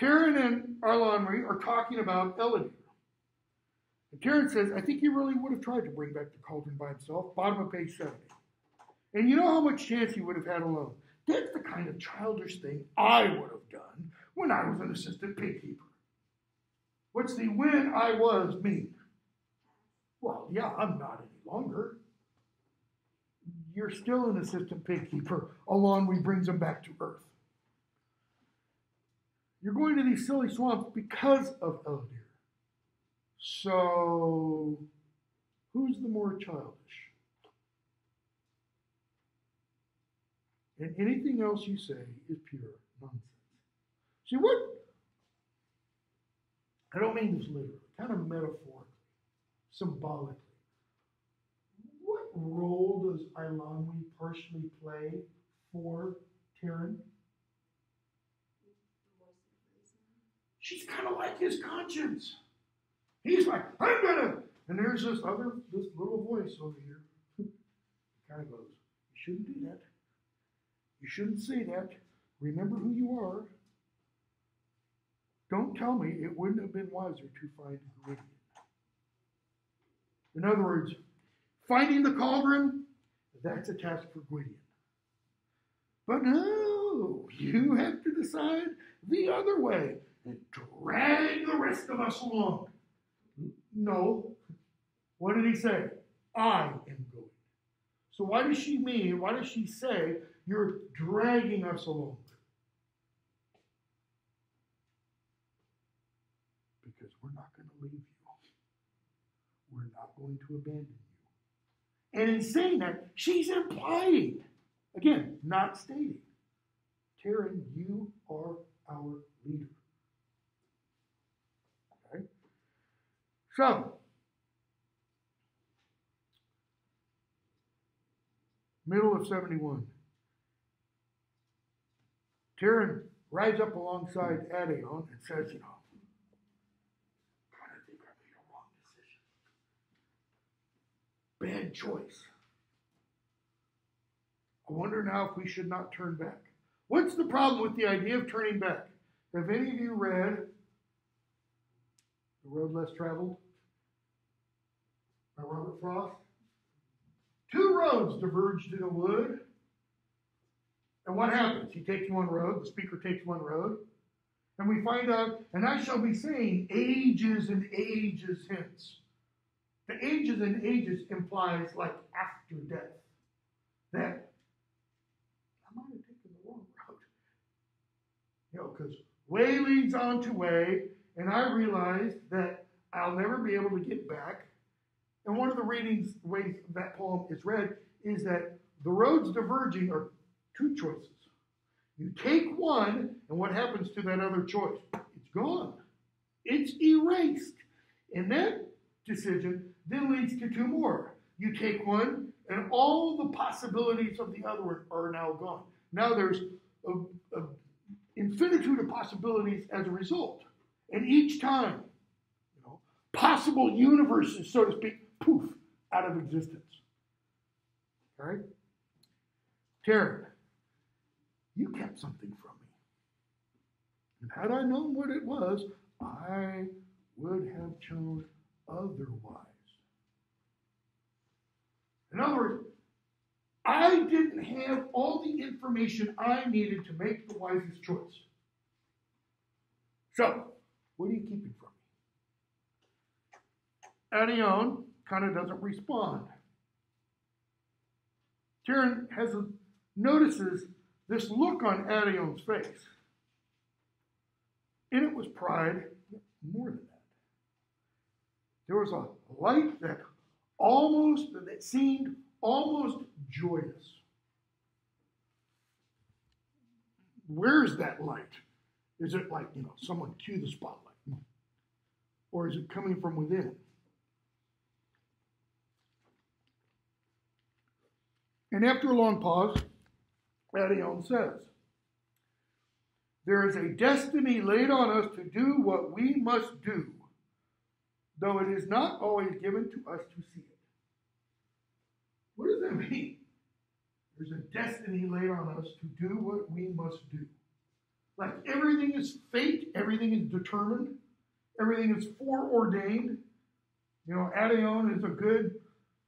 Taran and Eilonwy are talking about Ellidyr. And Taran says, I think he really would have tried to bring back the cauldron by himself. Bottom of page 70. And you know how much chance he would have had alone? That's the kind of childish thing I would have done when I was an assistant pig keeper. What's the when I was mean? Well, yeah, I'm not any longer. You're still an assistant pig keeper. Alon brings him back to earth. You're going to these silly swamps because of Ellidyr. So, who's the more childish? And anything else you say is pure nonsense. See what? I don't mean this literally, kind of metaphorically, symbolically. What role does Eilonwy partially play for Taran? The voice of reason. She's kind of like his conscience. He's like, I'm gonna, and there's this other, this little voice over here. kind of goes, you shouldn't do that. You shouldn't say that. Remember who you are. Don't tell me it wouldn't have been wiser to find Gwydion. In other words, finding the cauldron, that's a task for Gwydion. But no, you have to decide the other way and drag the rest of us along. No. What did he say? I am going. So why does she mean, why does she say you're dragging us along? Because we're not going to leave you. We're not going to abandon you. And in saying that, she's implying, again, not stating, Taran, you are our leader. Okay? So, middle of 71. Taran rides up alongside Adaon and says, you know. Bad choice. I wonder now if we should not turn back. What's the problem with the idea of turning back? Have any of you read The Road Less Traveled by Robert Frost? Two roads diverged in a wood. And what happens? He takes one road, the speaker takes one road, And we find out, and I shall be saying ages and ages hence. The ages and ages implies like after death. That I might have taken the wrong route. You know, because way leads on to way, and I realized that I'll never be able to get back. And one of the readings ways that poem is read is that the roads diverging are two choices. You take one, and what happens to that other choice? It's gone. It's erased. And that decision then leads to two more. You take one, and all the possibilities of the other one are now gone. Now there's a, a infinitude of possibilities as a result. And each time, you know, possible universes, so to speak, poof, out of existence. All right? Taran, you kept something from me. And had I known what it was, I would have chosen otherwise. In other words, I didn't have all the information I needed to make the wisest choice. So, what are you keeping from me? Adaon kind of doesn't respond. Taran has a, notices this look on Adaon's face. And it was pride, more than that. There was a light that almost, that seemed almost joyous. Where's that light? Is it like, you know, someone cue the spotlight? Or is it coming from within? And after a long pause, Adaon says, There is a destiny laid on us to do what we must do, though it is not always given to us to see it. What does that mean? There's a destiny laid on us to do what we must do. Like everything is fate, everything is determined, everything is foreordained. You know, Adaon is a good,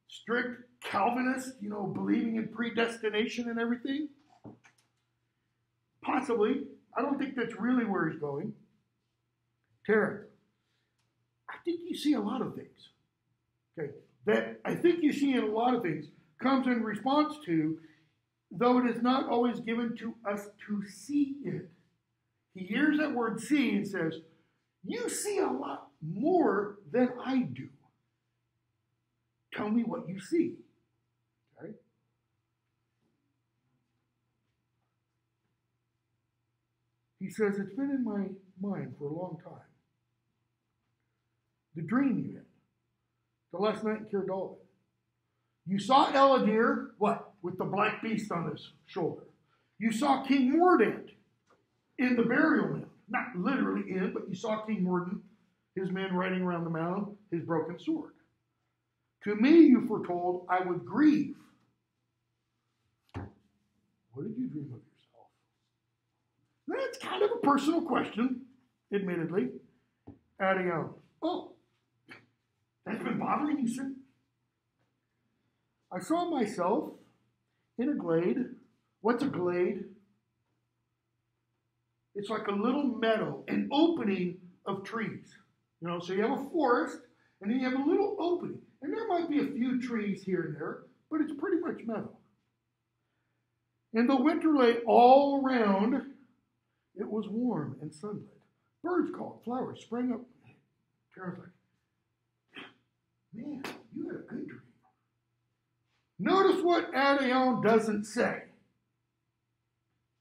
strict Calvinist, you know, believing in predestination and everything. Possibly. I don't think that's really where he's going. Taran, I think you see a lot of things. Okay. That I think you see in a lot of things comes in response to, though it is not always given to us to see it. He hears that word see and says, You see a lot more than I do. Tell me what you see. Okay? He says, It's been in my mind for a long time. The dream you had, the last night in Caer Dallben. You saw Ellidyr, what? With the black beast on his shoulder. You saw King Morgant in the burial mound. Not literally in, but you saw King Morgant, his men riding around the mound, his broken sword. To me, you foretold I would grieve. What did you dream? That's kind of a personal question, admittedly. Adaon. Oh, that's been bothering you, sir? I saw myself in a glade. What's a glade? It's like a little meadow, an opening of trees. You know, so you have a forest, and then you have a little opening. And there might be a few trees here and there, but it's pretty much meadow. And the winter lay all around. It was warm and sunlit. Birds called, flowers sprang up. Like, man, you had a good dream. Notice what Adaon doesn't say.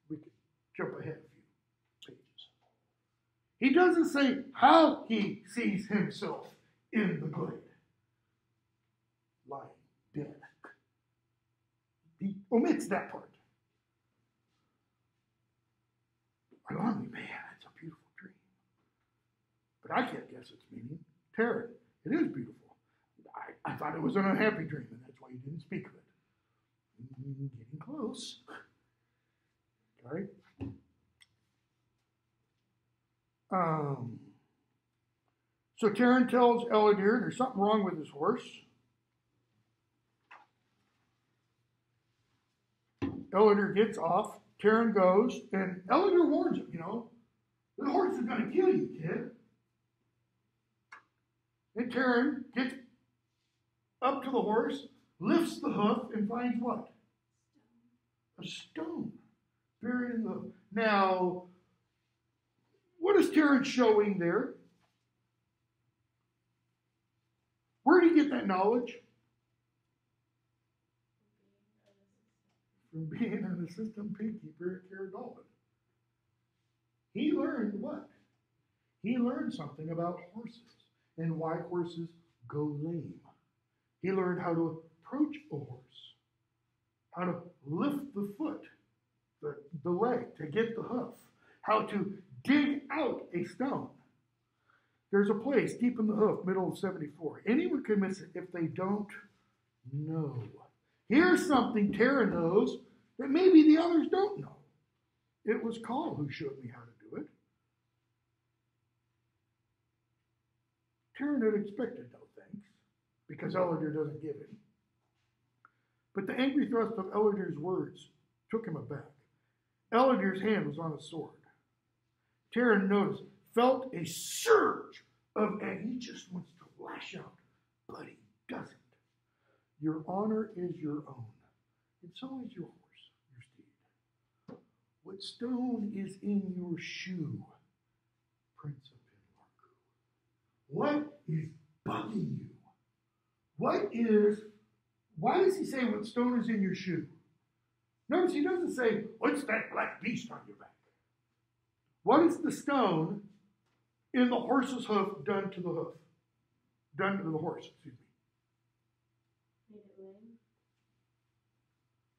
We could jump ahead a few pages. He doesn't say how he sees himself in the glade, lying dead. He omits that part. Alarm me, man, it's a beautiful dream. But I can't guess its meaning. Terry, it is beautiful. I, I thought it was an unhappy dream, and that's why you didn't speak of it. Mm, getting close. Okay. Um, so Taran tells Ellidyr there's something wrong with his horse. Ellidyr gets off. Taran goes, and Ellidyr warns him, you know, The horse is going to kill you, kid. And Taran gets up to the horse, lifts the hoof, and finds what? A stone buried in the. Now, what is Taran showing there? Where did he get that knowledge? From being an assistant beekeeper at Caer Dallben. He learned what? He learned something about horses and why horses go lame. He learned how to approach a horse, how to lift the foot, the, the leg, to get the hoof, how to dig out a stone. There's a place deep in the hoof, middle of 74. Anyone can miss it if they don't know. Here's something Taran knows that maybe the others don't know. It was Coll who showed me how to do it. Taran had expected no thanks because Ellidyr doesn't give him. But the angry thrust of Ellidyr's words took him aback. Ellidyr's hand was on a sword. Taran noticed, felt a surge of anger. He just wants to lash out, but he doesn't. Your honor is your own, and so is your horse, your steed. What stone is in your shoe, Prince of Pen-Llarcau? What is bugging you? What is, why does he say what stone is in your shoe? Notice he doesn't say, What's that black beast on your back? What is the stone in the horse's hoof done to the hoof? Done to the horse, excuse me. Made it lame.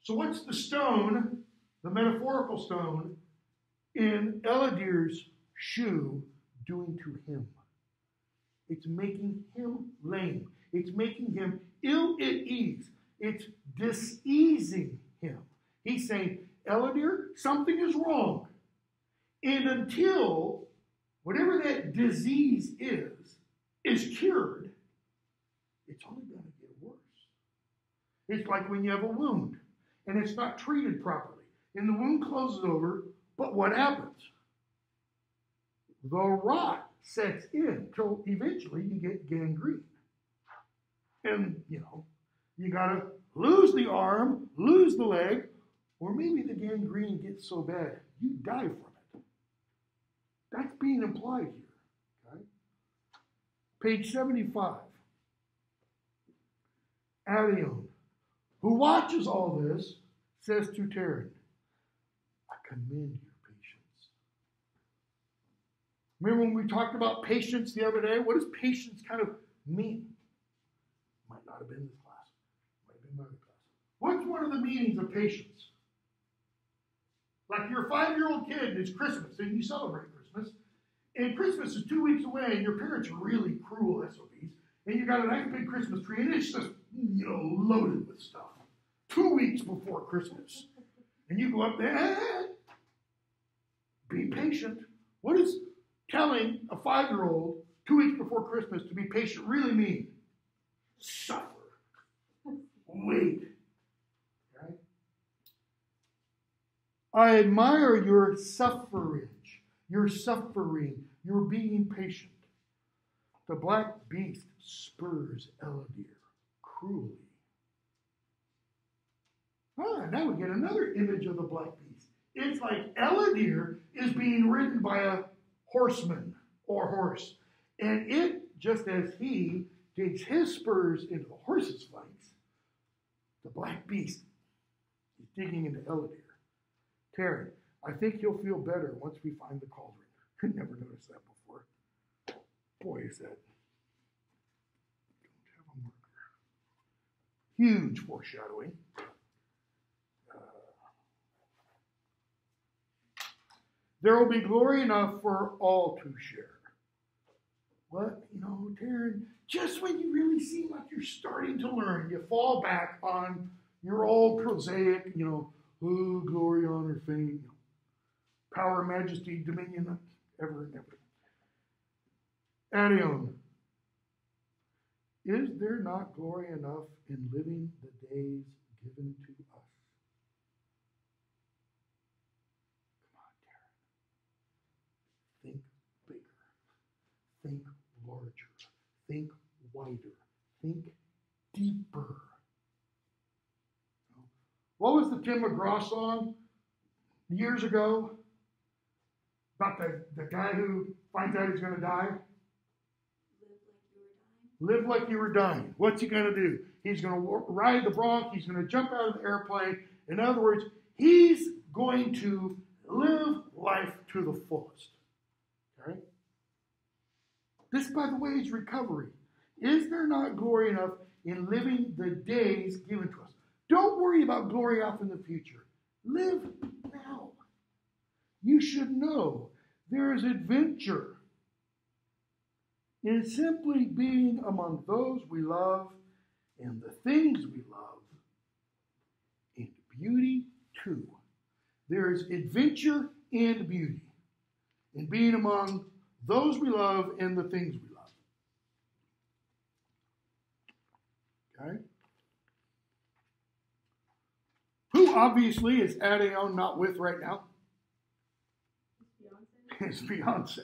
So, what's the stone, the metaphorical stone, in Ellidyr's shoe doing to him? It's making him lame. It's making him ill at ease. It's diseasing him. He's saying, Ellidyr, something is wrong. And until whatever that disease is, is cured, it's only going to get worse. It's like when you have a wound and it's not treated properly, and the wound closes over, but what happens? The rot sets in till eventually you get gangrene. And, you know, you got to lose the arm, lose the leg, or maybe the gangrene gets so bad you die from it. That's being implied here. Okay? Page 75. Adaon, who watches all this, says to Taran, I commend your patience. Remember when we talked about patience the other day? What does patience kind of mean? Might not have been this class. Might have been another class. What's one of the meanings of patience? Like you're five year old kid it's Christmas and you celebrate Christmas. And Christmas is two weeks away and your parents are really cruel SOBs. And you got a nice big Christmas tree and it's just, you know, loaded with stuff. Two weeks before Christmas. And you go up there, "Ah, be patient. What does telling a five year old two weeks before Christmas to be patient really mean? Suffer. Wait. I admire your suffrage, your suffering, your being patient. The black beast spurs Ellidyr cruelly. Ah, now we get another image of the black beast. It's like Ellidyr is being ridden by a horseman or horse. And it, just as he digs his spurs into the horse's flanks, the black beast is digging into Ellidyr. Terry, I think you'll feel better once we find the cauldron. I never noticed that before. Boy, is that. Don't have a marker. Huge foreshadowing. There will be glory enough for all to share. What, you know, Taran, just when you really seem like you're starting to learn, you fall back on your old prosaic, you know, oh, glory, honor, fame, power, majesty, dominion, ever and ever. Adaon, is there not glory enough in living the days given to us? Come on, Darren. Think larger, think wider, think deeper. What was the Tim McGraw song years ago about the, the guy who finds out he's going to die? Live like you were dying. What's he going to do? He's going to ride the bronc. He's going to jump out of the airplane. In other words, he's going to live life to the fullest. This, by the way, is recovery. Is there not glory enough in living the days given to us? Don't worry about glory off in the future. Live now. You should know there is adventure in simply being among those we love and the things we love, and beauty too. There is adventure and beauty in being among those we love and the things we love. Okay? Who obviously is Adaon, not with right now? His fiance.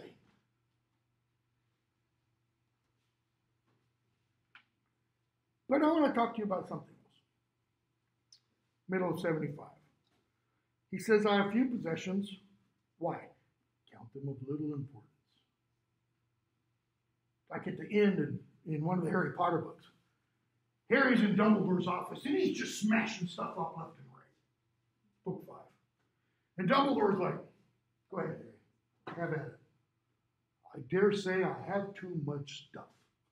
But I want to talk to you about something else. Middle of 75. He says, I have few possessions. Why? Count them of little importance. Like at the end in, in one of the Harry Potter books. Harry's in Dumbledore's office and he's just smashing stuff up left and right. Book five. And Dumbledore's like, go ahead, Harry. Have at it. I dare say I have too much stuff.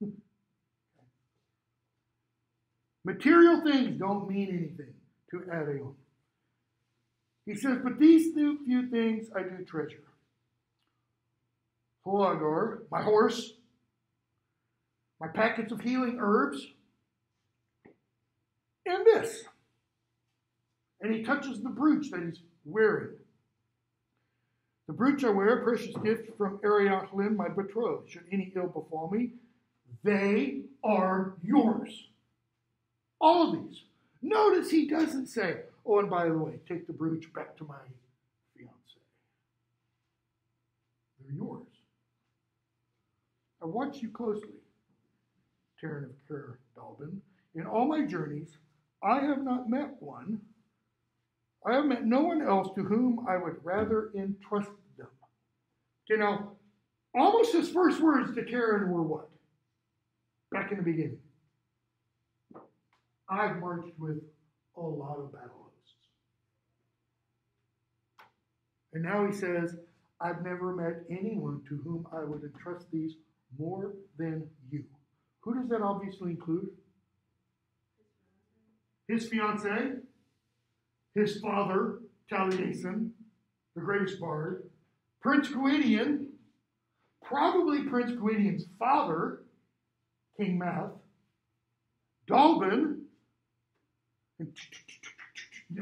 Material things don't mean anything to Adaon. He says, but these few, few things I do treasure. Lluagor, my horse, my packets of healing herbs, and this. And he touches the brooch that he's wearing. The brooch I wear, a precious gift from Arianllyn, my betrothed. Should any ill befall me, they are yours. All of these. Notice he doesn't say, oh, and by the way, take the brooch back to my fiance. They're yours. I watch you closely, Taran of Caer Dallben. In all my journeys, I have not met one. I have met no one else to whom I would rather entrust them. You know, almost his first words to Taran were what? Back in the beginning. I've marched with a lot of battle hosts. And now he says, I've never met anyone to whom I would entrust these more than you. Who does that obviously include? His fiance, his father, Taliesin, the greatest bard, Prince Gwydion, probably Prince Gwydion's father, King Math, Dallben, and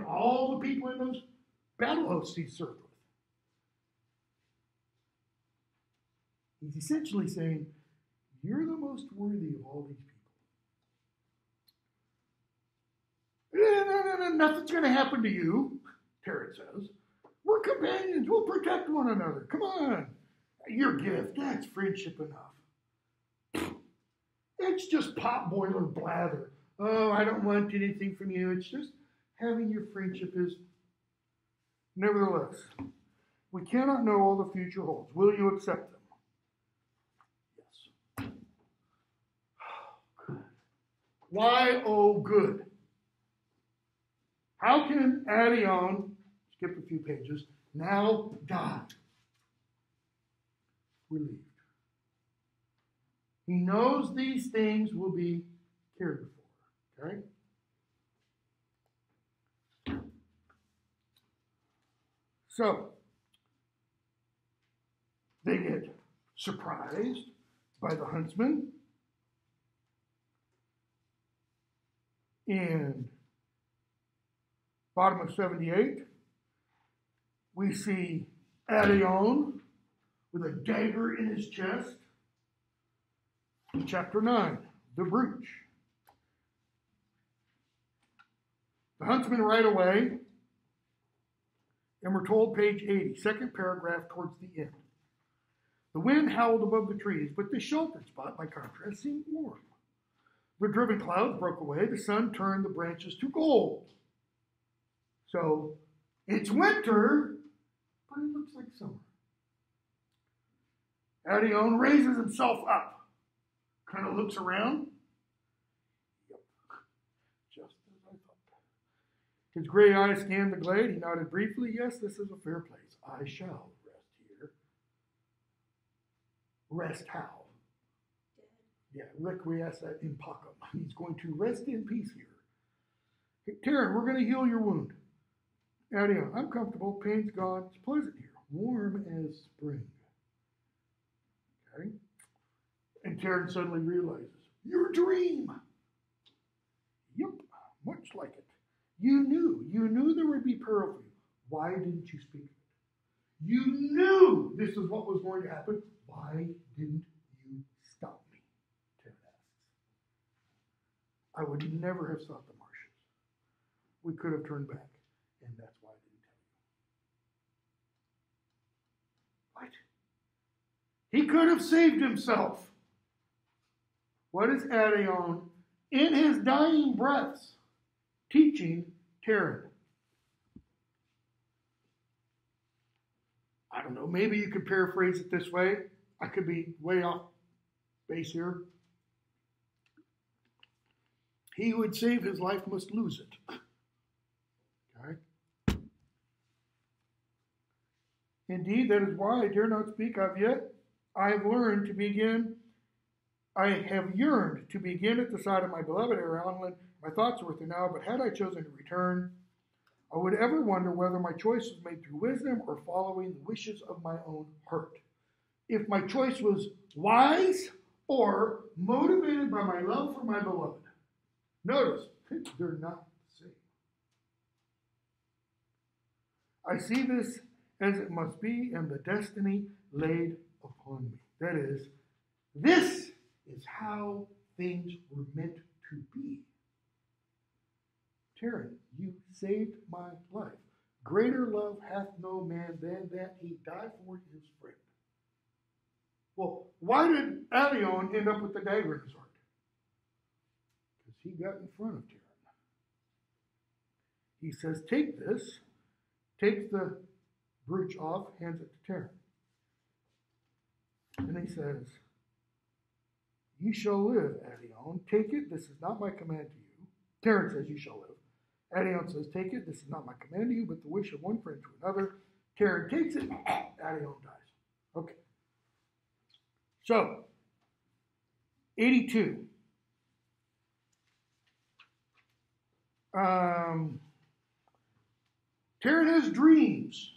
all the people in those battle hosts he served with. He's essentially saying, You're the most worthy of all these people. No, no, no, no, nothing's going to happen to you, Taran says. We're companions. We'll protect one another. Come on. Your gift, that's friendship enough. It's just pot boiler blather. Oh, I don't want anything from you. It's just having your friendship is. Nevertheless, we cannot know all the future holds. Will you accept them? Yes. Good. Why, oh, good? How can Adaon, skip a few pages, now die? Relieved. He knows these things will be cared for. Okay? So, they get surprised by the huntsman. And bottom of 78, we see Adaon with a dagger in his chest. In chapter 9, the brooch. The huntsman right away, and we're told page 80, second paragraph towards the end. The wind howled above the trees, but the sheltered spot, by contrast, seemed warm. The driven clouds broke away. The sun turned the branches to gold. So it's winter, but it looks like summer. Adaon raises himself up, kind of looks around. Yep, just as I thought. His gray eyes scanned the glade. He nodded briefly. Yes, this is a fair place. I shall rest here. Rest how? Yeah, requiescat in pacem. He's going to rest in peace here. Hey, Taran, we're going to heal your wound. Adaon, I'm comfortable. Pain's gone. It's pleasant here. Warm as spring. Okay? And Taran suddenly realizes, your dream. Yep, much like it. You knew. You knew there would be peril for you. Why didn't you speak? You knew this is what was going to happen. Why didn't you stop me? Taran asks. I would never have sought the marshes. We could have turned back, and that's why I didn't tell you. What? He could have saved himself. What is Adaon in his dying breaths teaching Taran? I don't know, maybe you could paraphrase it this way. I could be way off base here. He who would save his life must lose it. Okay? Indeed, that is why I dare not speak of yet. I have learned to begin, I have yearned to begin at the side of my beloved Arianllyn. My thoughts were with now, but had I chosen to return, I would ever wonder whether my choice was made through wisdom or following the wishes of my own heart. If my choice was wise or motivated by my love for my beloved. Notice, they're not the same. I see this as it must be and the destiny laid upon me. That is, this is how things were meant to be. Taran, you saved my life. Greater love hath no man than that he die for his friend. Well, why did Adaon end up with the dagger in his heart? He got in front of Taran. He says, Take this, takes the brooch off, hands it to Taran. And he says, You shall live, Adaon. Take it. This is not my command to you. Taran says, You shall live. Adaon says, Take it. This is not my command to you, but the wish of one friend to another. Taran takes it. Adaon dies. Okay. So, 82. Um, dreams,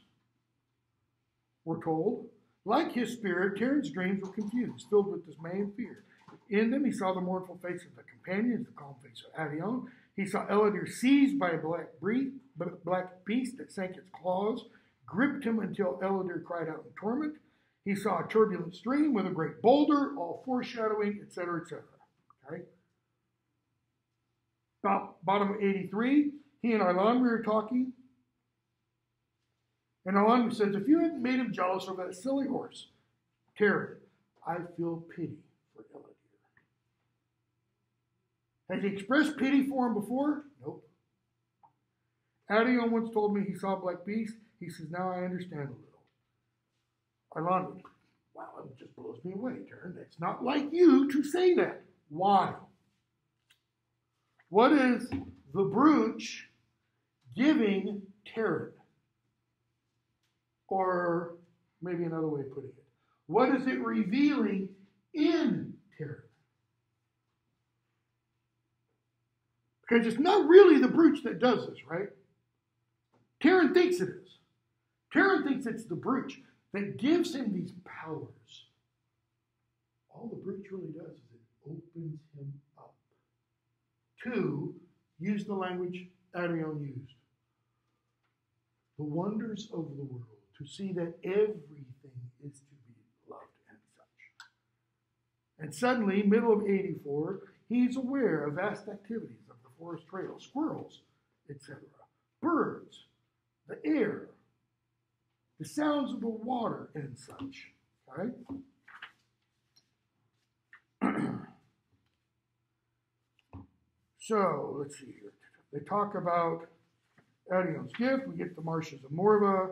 we're told. Like his spirit, Taran's dreams were confused, filled with dismay and fear. In them, he saw the mournful face of the companions, the calm face of Adaon. He saw Ellidyr seized by a black, black beast that sank its claws, gripped him until Ellidyr cried out in torment. He saw a turbulent stream with a great boulder, all foreshadowing, etc., etc. Okay. About bottom of 83, he and Arlan were talking. And Arlan says, if you hadn't made him jealous over that silly horse, Terry, I feel pity for Ellidyr. Has he expressed pity for him before? Nope. Adaon once told me he saw black beast. He says, now I understand a little. Arlan, wow, it just blows me away, Taran. It's not like you to say that. Why? What is the brooch giving Taran? Or maybe another way of putting it. What is it revealing in Taran? Because it's not really the brooch that does this, right? Taran thinks it is. Taran thinks it's the brooch that gives him these powers. All the brooch really does is it opens him to use the language Arion used. The wonders of the world, to see that everything is to be loved and such. And suddenly, middle of 84, he's aware of vast activities of the forest trail, squirrels, etc., birds, the air, the sounds of the water, and such. Okay? So let's see here. They talk about Adaon's gift. We get the marshes of Morva.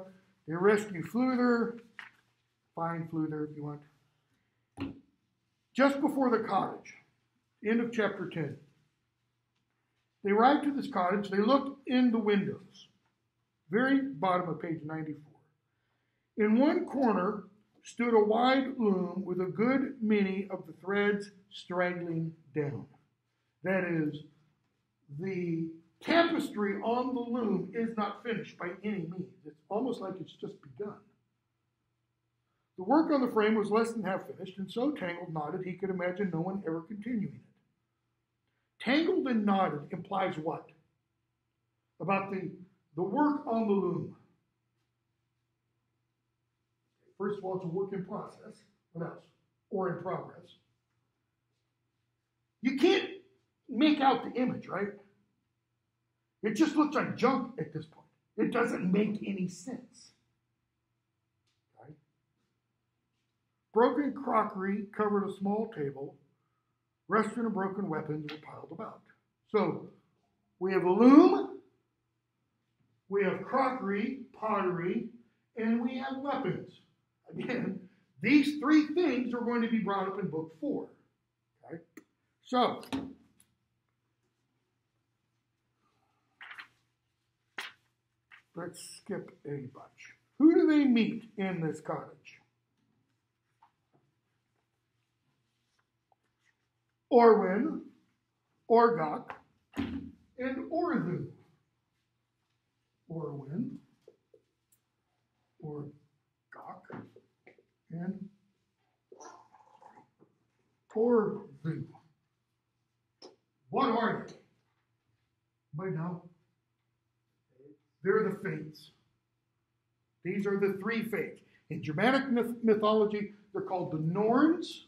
They rescue Fflewddur. Find Fflewddur if you want. Just before the cottage, end of chapter 10. They arrive to this cottage. They look in the windows. Very bottom of page 94. In one corner stood a wide loom with a good many of the threads straggling down. That is, the tapestry on the loom is not finished by any means. It's almost like it's just begun. The work on the frame was less than half finished, and so tangled, knotted, he could imagine no one ever continuing it. Tangled and knotted implies what? About the, the work on the loom. First of all, it's a work in process. What else? Or in progress. You can't make out the image, right? It just looks like junk at this point. It doesn't make any sense. Okay? Broken crockery covered a small table. Rusted and broken weapons were piled about. So we have a loom, we have crockery, pottery, and we have weapons. Again, these three things are going to be brought up in book four. Okay? So, let's skip a bunch. Who do they meet in this cottage? Orwen, Orgoch, and Orddu. Orwen, Orgoch, and Orddu. What are they? By now, they're the fates. These are the three fates. In Germanic myth- mythology, they're called the Norns.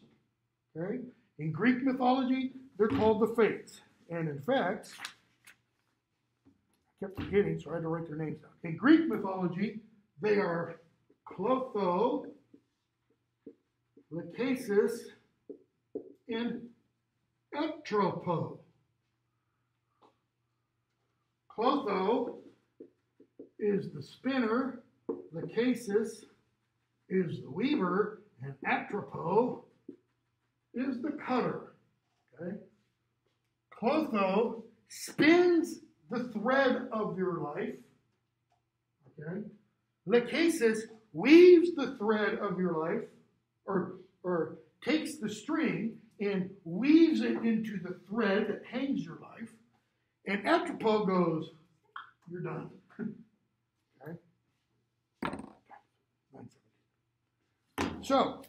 Okay? In Greek mythology, they're called the fates. And in fact, I kept forgetting, so I had to write their names down. In Greek mythology, they are Clotho, Lachesis, and Etropo. Clotho is the spinner, Lachesis is the weaver, and Atropo is the cutter. Okay? Clotho spins the thread of your life. Okay? Lachesis weaves the thread of your life, or, or takes the string and weaves it into the thread that hangs your life. And Atropo goes, You're done. okay? So,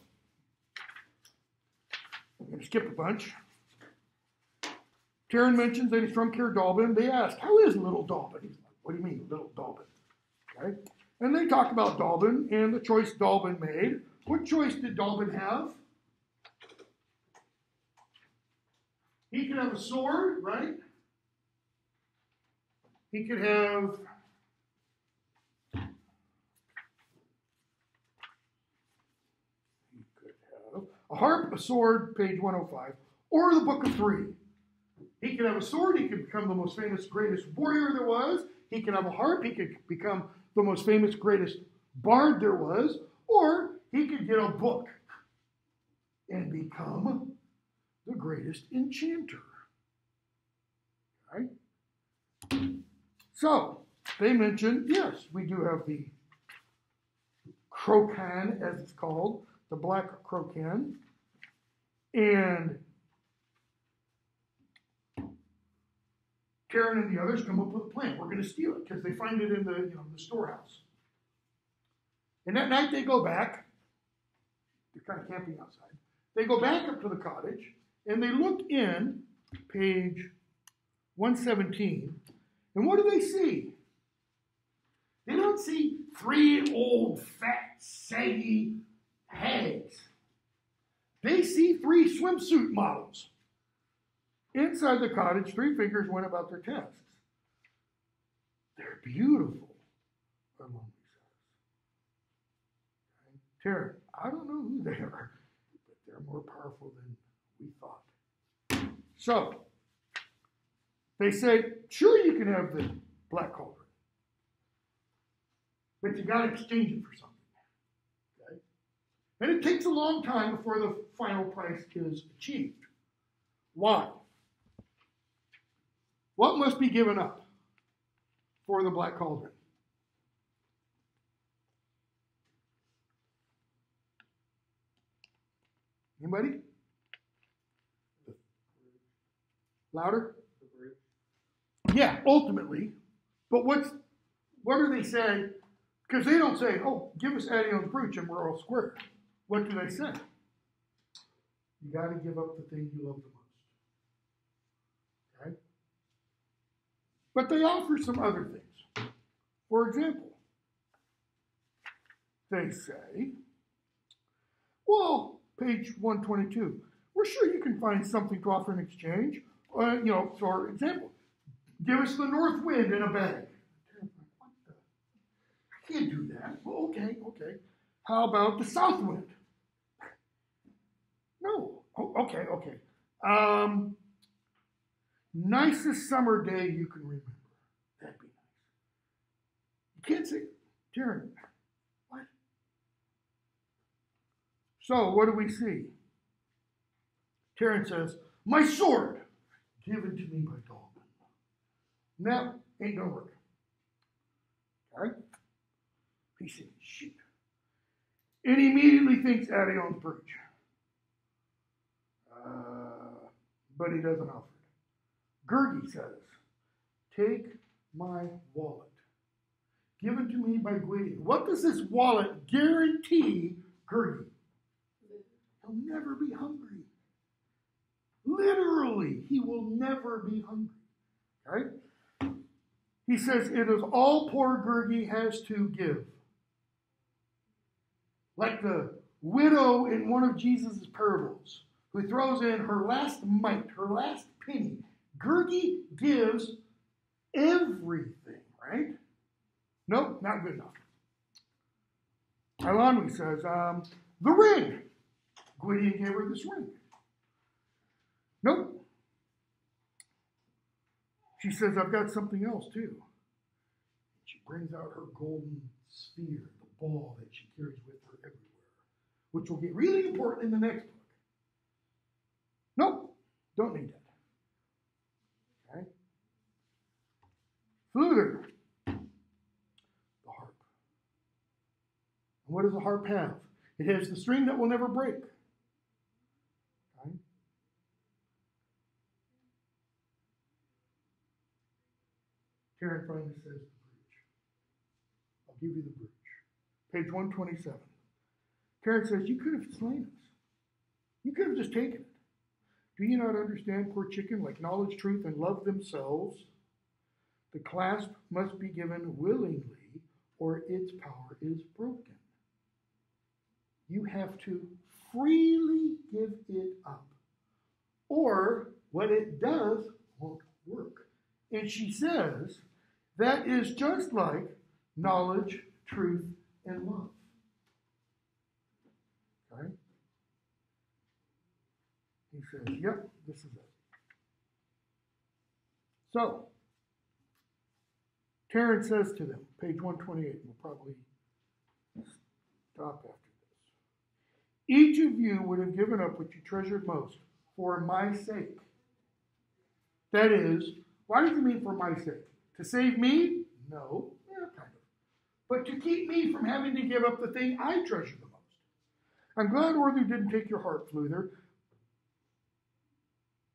I'm going to skip a bunch. Taran mentions that he's from Caer Dallben. They ask, How is little Dallben? He's like, What do you mean, little Dallben? Okay? And they talk about Dallben and the choice Dallben made. What choice did Dallben have? He could have a sword, right? He could have he could have a harp, a sword, page 105, or the book of three. He could have a sword, he could become the most famous, greatest warrior there was. He could have a harp, he could become the most famous, greatest bard there was. Or he could get a book and become the greatest enchanter. Right? So, they mentioned, yes, we do have the crochan, as it's called, the black crochan. And Karen and the others come up with a plan. We're going to steal it because they find it in the, you know, the storehouse. And that night they go back. They're kind of camping outside. They go back up to the cottage and they look in, page 117, and what do they see? They don't see three old, fat, saggy hags. They see three swimsuit models. Inside the cottage, three figures went about their tasks. They're beautiful, Armand says. Taran, I don't know who they are, but they're more powerful than we thought. So, They say, sure, you can have the black cauldron, but you got to exchange it for something. And it takes a long time before the final price is achieved. Why? What must be given up for the black cauldron? Anybody? Louder? Yeah, ultimately. But what's what do they say? Because they don't say, "Oh, give us Adaon's brooch and we're all square." What do they say? You got to give up the thing you love the most. Okay. But they offer some other things. For example, they say, "Well, page 122. We're sure you can find something to offer in exchange. Uh, you know, for example, give us the north wind in a bag. I can't do that. Well, okay, okay. How about the south wind? Okay, okay. Um, nicest summer day you can remember. That'd be nice. You can't say, Darren, what? So, what do we see? Terence says, My sword, given to me by Dalton. Now, ain't gonna work. Okay? He said, Shoot. And he immediately thinks Adaon's brooch. Uh, but he doesn't offer it. Gurgi says, Take my wallet, given to me by Gwydion. What does this wallet guarantee Gurgi? He'll never be hungry. Literally, he will never be hungry. Right? He says, It is all poor Gurgi has to give. Like the widow in one of Jesus' parables, who throws in her last mite, her last penny. Gurgi gives everything, right? Nope, not good enough. Eilonwy says, um, the ring. Gwydion gave her this ring. Nope. She says, I've got something else too. She brings out her golden sphere, the ball that she carries with her everywhere, which will get really important in the next don't need it. Okay? Fflewddur, the harp. And what does the harp have? It has the string that will never break. Okay? Karen finally says the bridge. I'll give you the bridge. Page 127. Karen says, You could have slain us. You could have just taken it. Do you not understand, poor chicken, like knowledge, truth, and love themselves? The clasp must be given willingly, or its power is broken. You have to freely give it up, or what it does won't work. And she says, that is just like knowledge, truth, and love. Okay? He says, Yep, this is it. So, Terence says to them, page 128, we'll probably stop after this. Each of you would have given up what you treasured most for my sake. That is, why does he mean for my sake? To save me? No, yeah, kind of. But to keep me from having to give up the thing I treasure the most. I'm glad Orddu didn't take your heart, Fflewddur.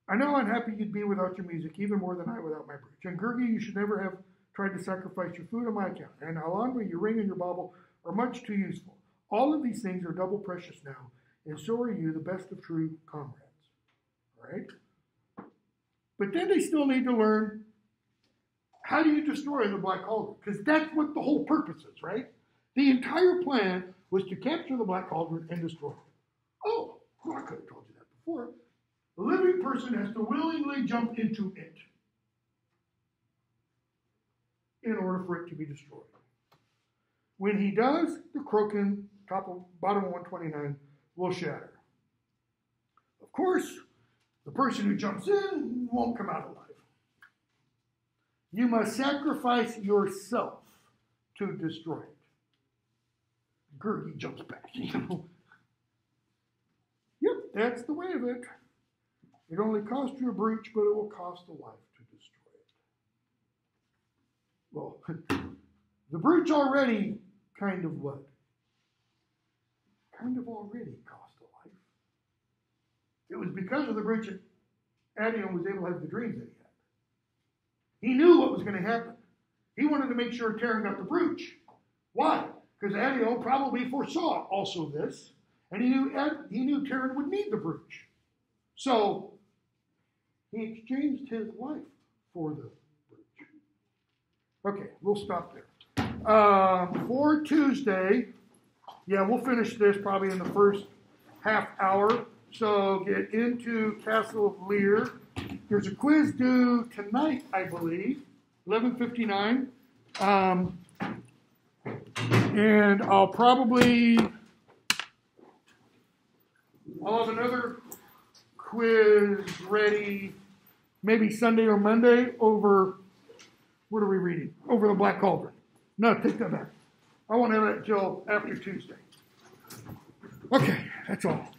I know I'm happy you'd be without your music, even more than I without my bridge. And Gurgi, you should never have tried to sacrifice your food on my account. And Alondra, your ring and your bauble are much too useful. All of these things are double precious now, and so are you, the best of true comrades. All right? But then they still need to learn how do you destroy the Black Cauldron? Because that's what the whole purpose is, right? The entire plan was to capture the Black Cauldron and destroy it. Oh, well, I could have told you that before. The living person has to willingly jump into it in order for it to be destroyed. When he does, the crochan, top of bottom of 129, will shatter. Of course, the person who jumps in won't come out alive. You must sacrifice yourself to destroy it. Gertie jumps back. Yep, that's the way of it. It only cost you a breach, but it will cost a life to destroy it. Well, the breach already kind of what? Kind of already cost a life. It was because of the breach that Adaon was able to have the dreams that he had. He knew what was going to happen. He wanted to make sure Taran got the breach. Why? Because Adaon probably foresaw also this, and he knew Ad, he knew Taran would need the breach. So he exchanged his life for the breach. Okay, we'll stop there. Uh, for Tuesday, yeah, we'll finish this probably in the first half hour. So get into Castle of Llyr. There's a quiz due tonight, I believe, 11:59. Um, and I'll probably I'll have another quiz ready maybe Sunday or Monday over what are we reading? Over the Black Cauldron. No, take that back. I won't have that until after Tuesday. Okay, that's all.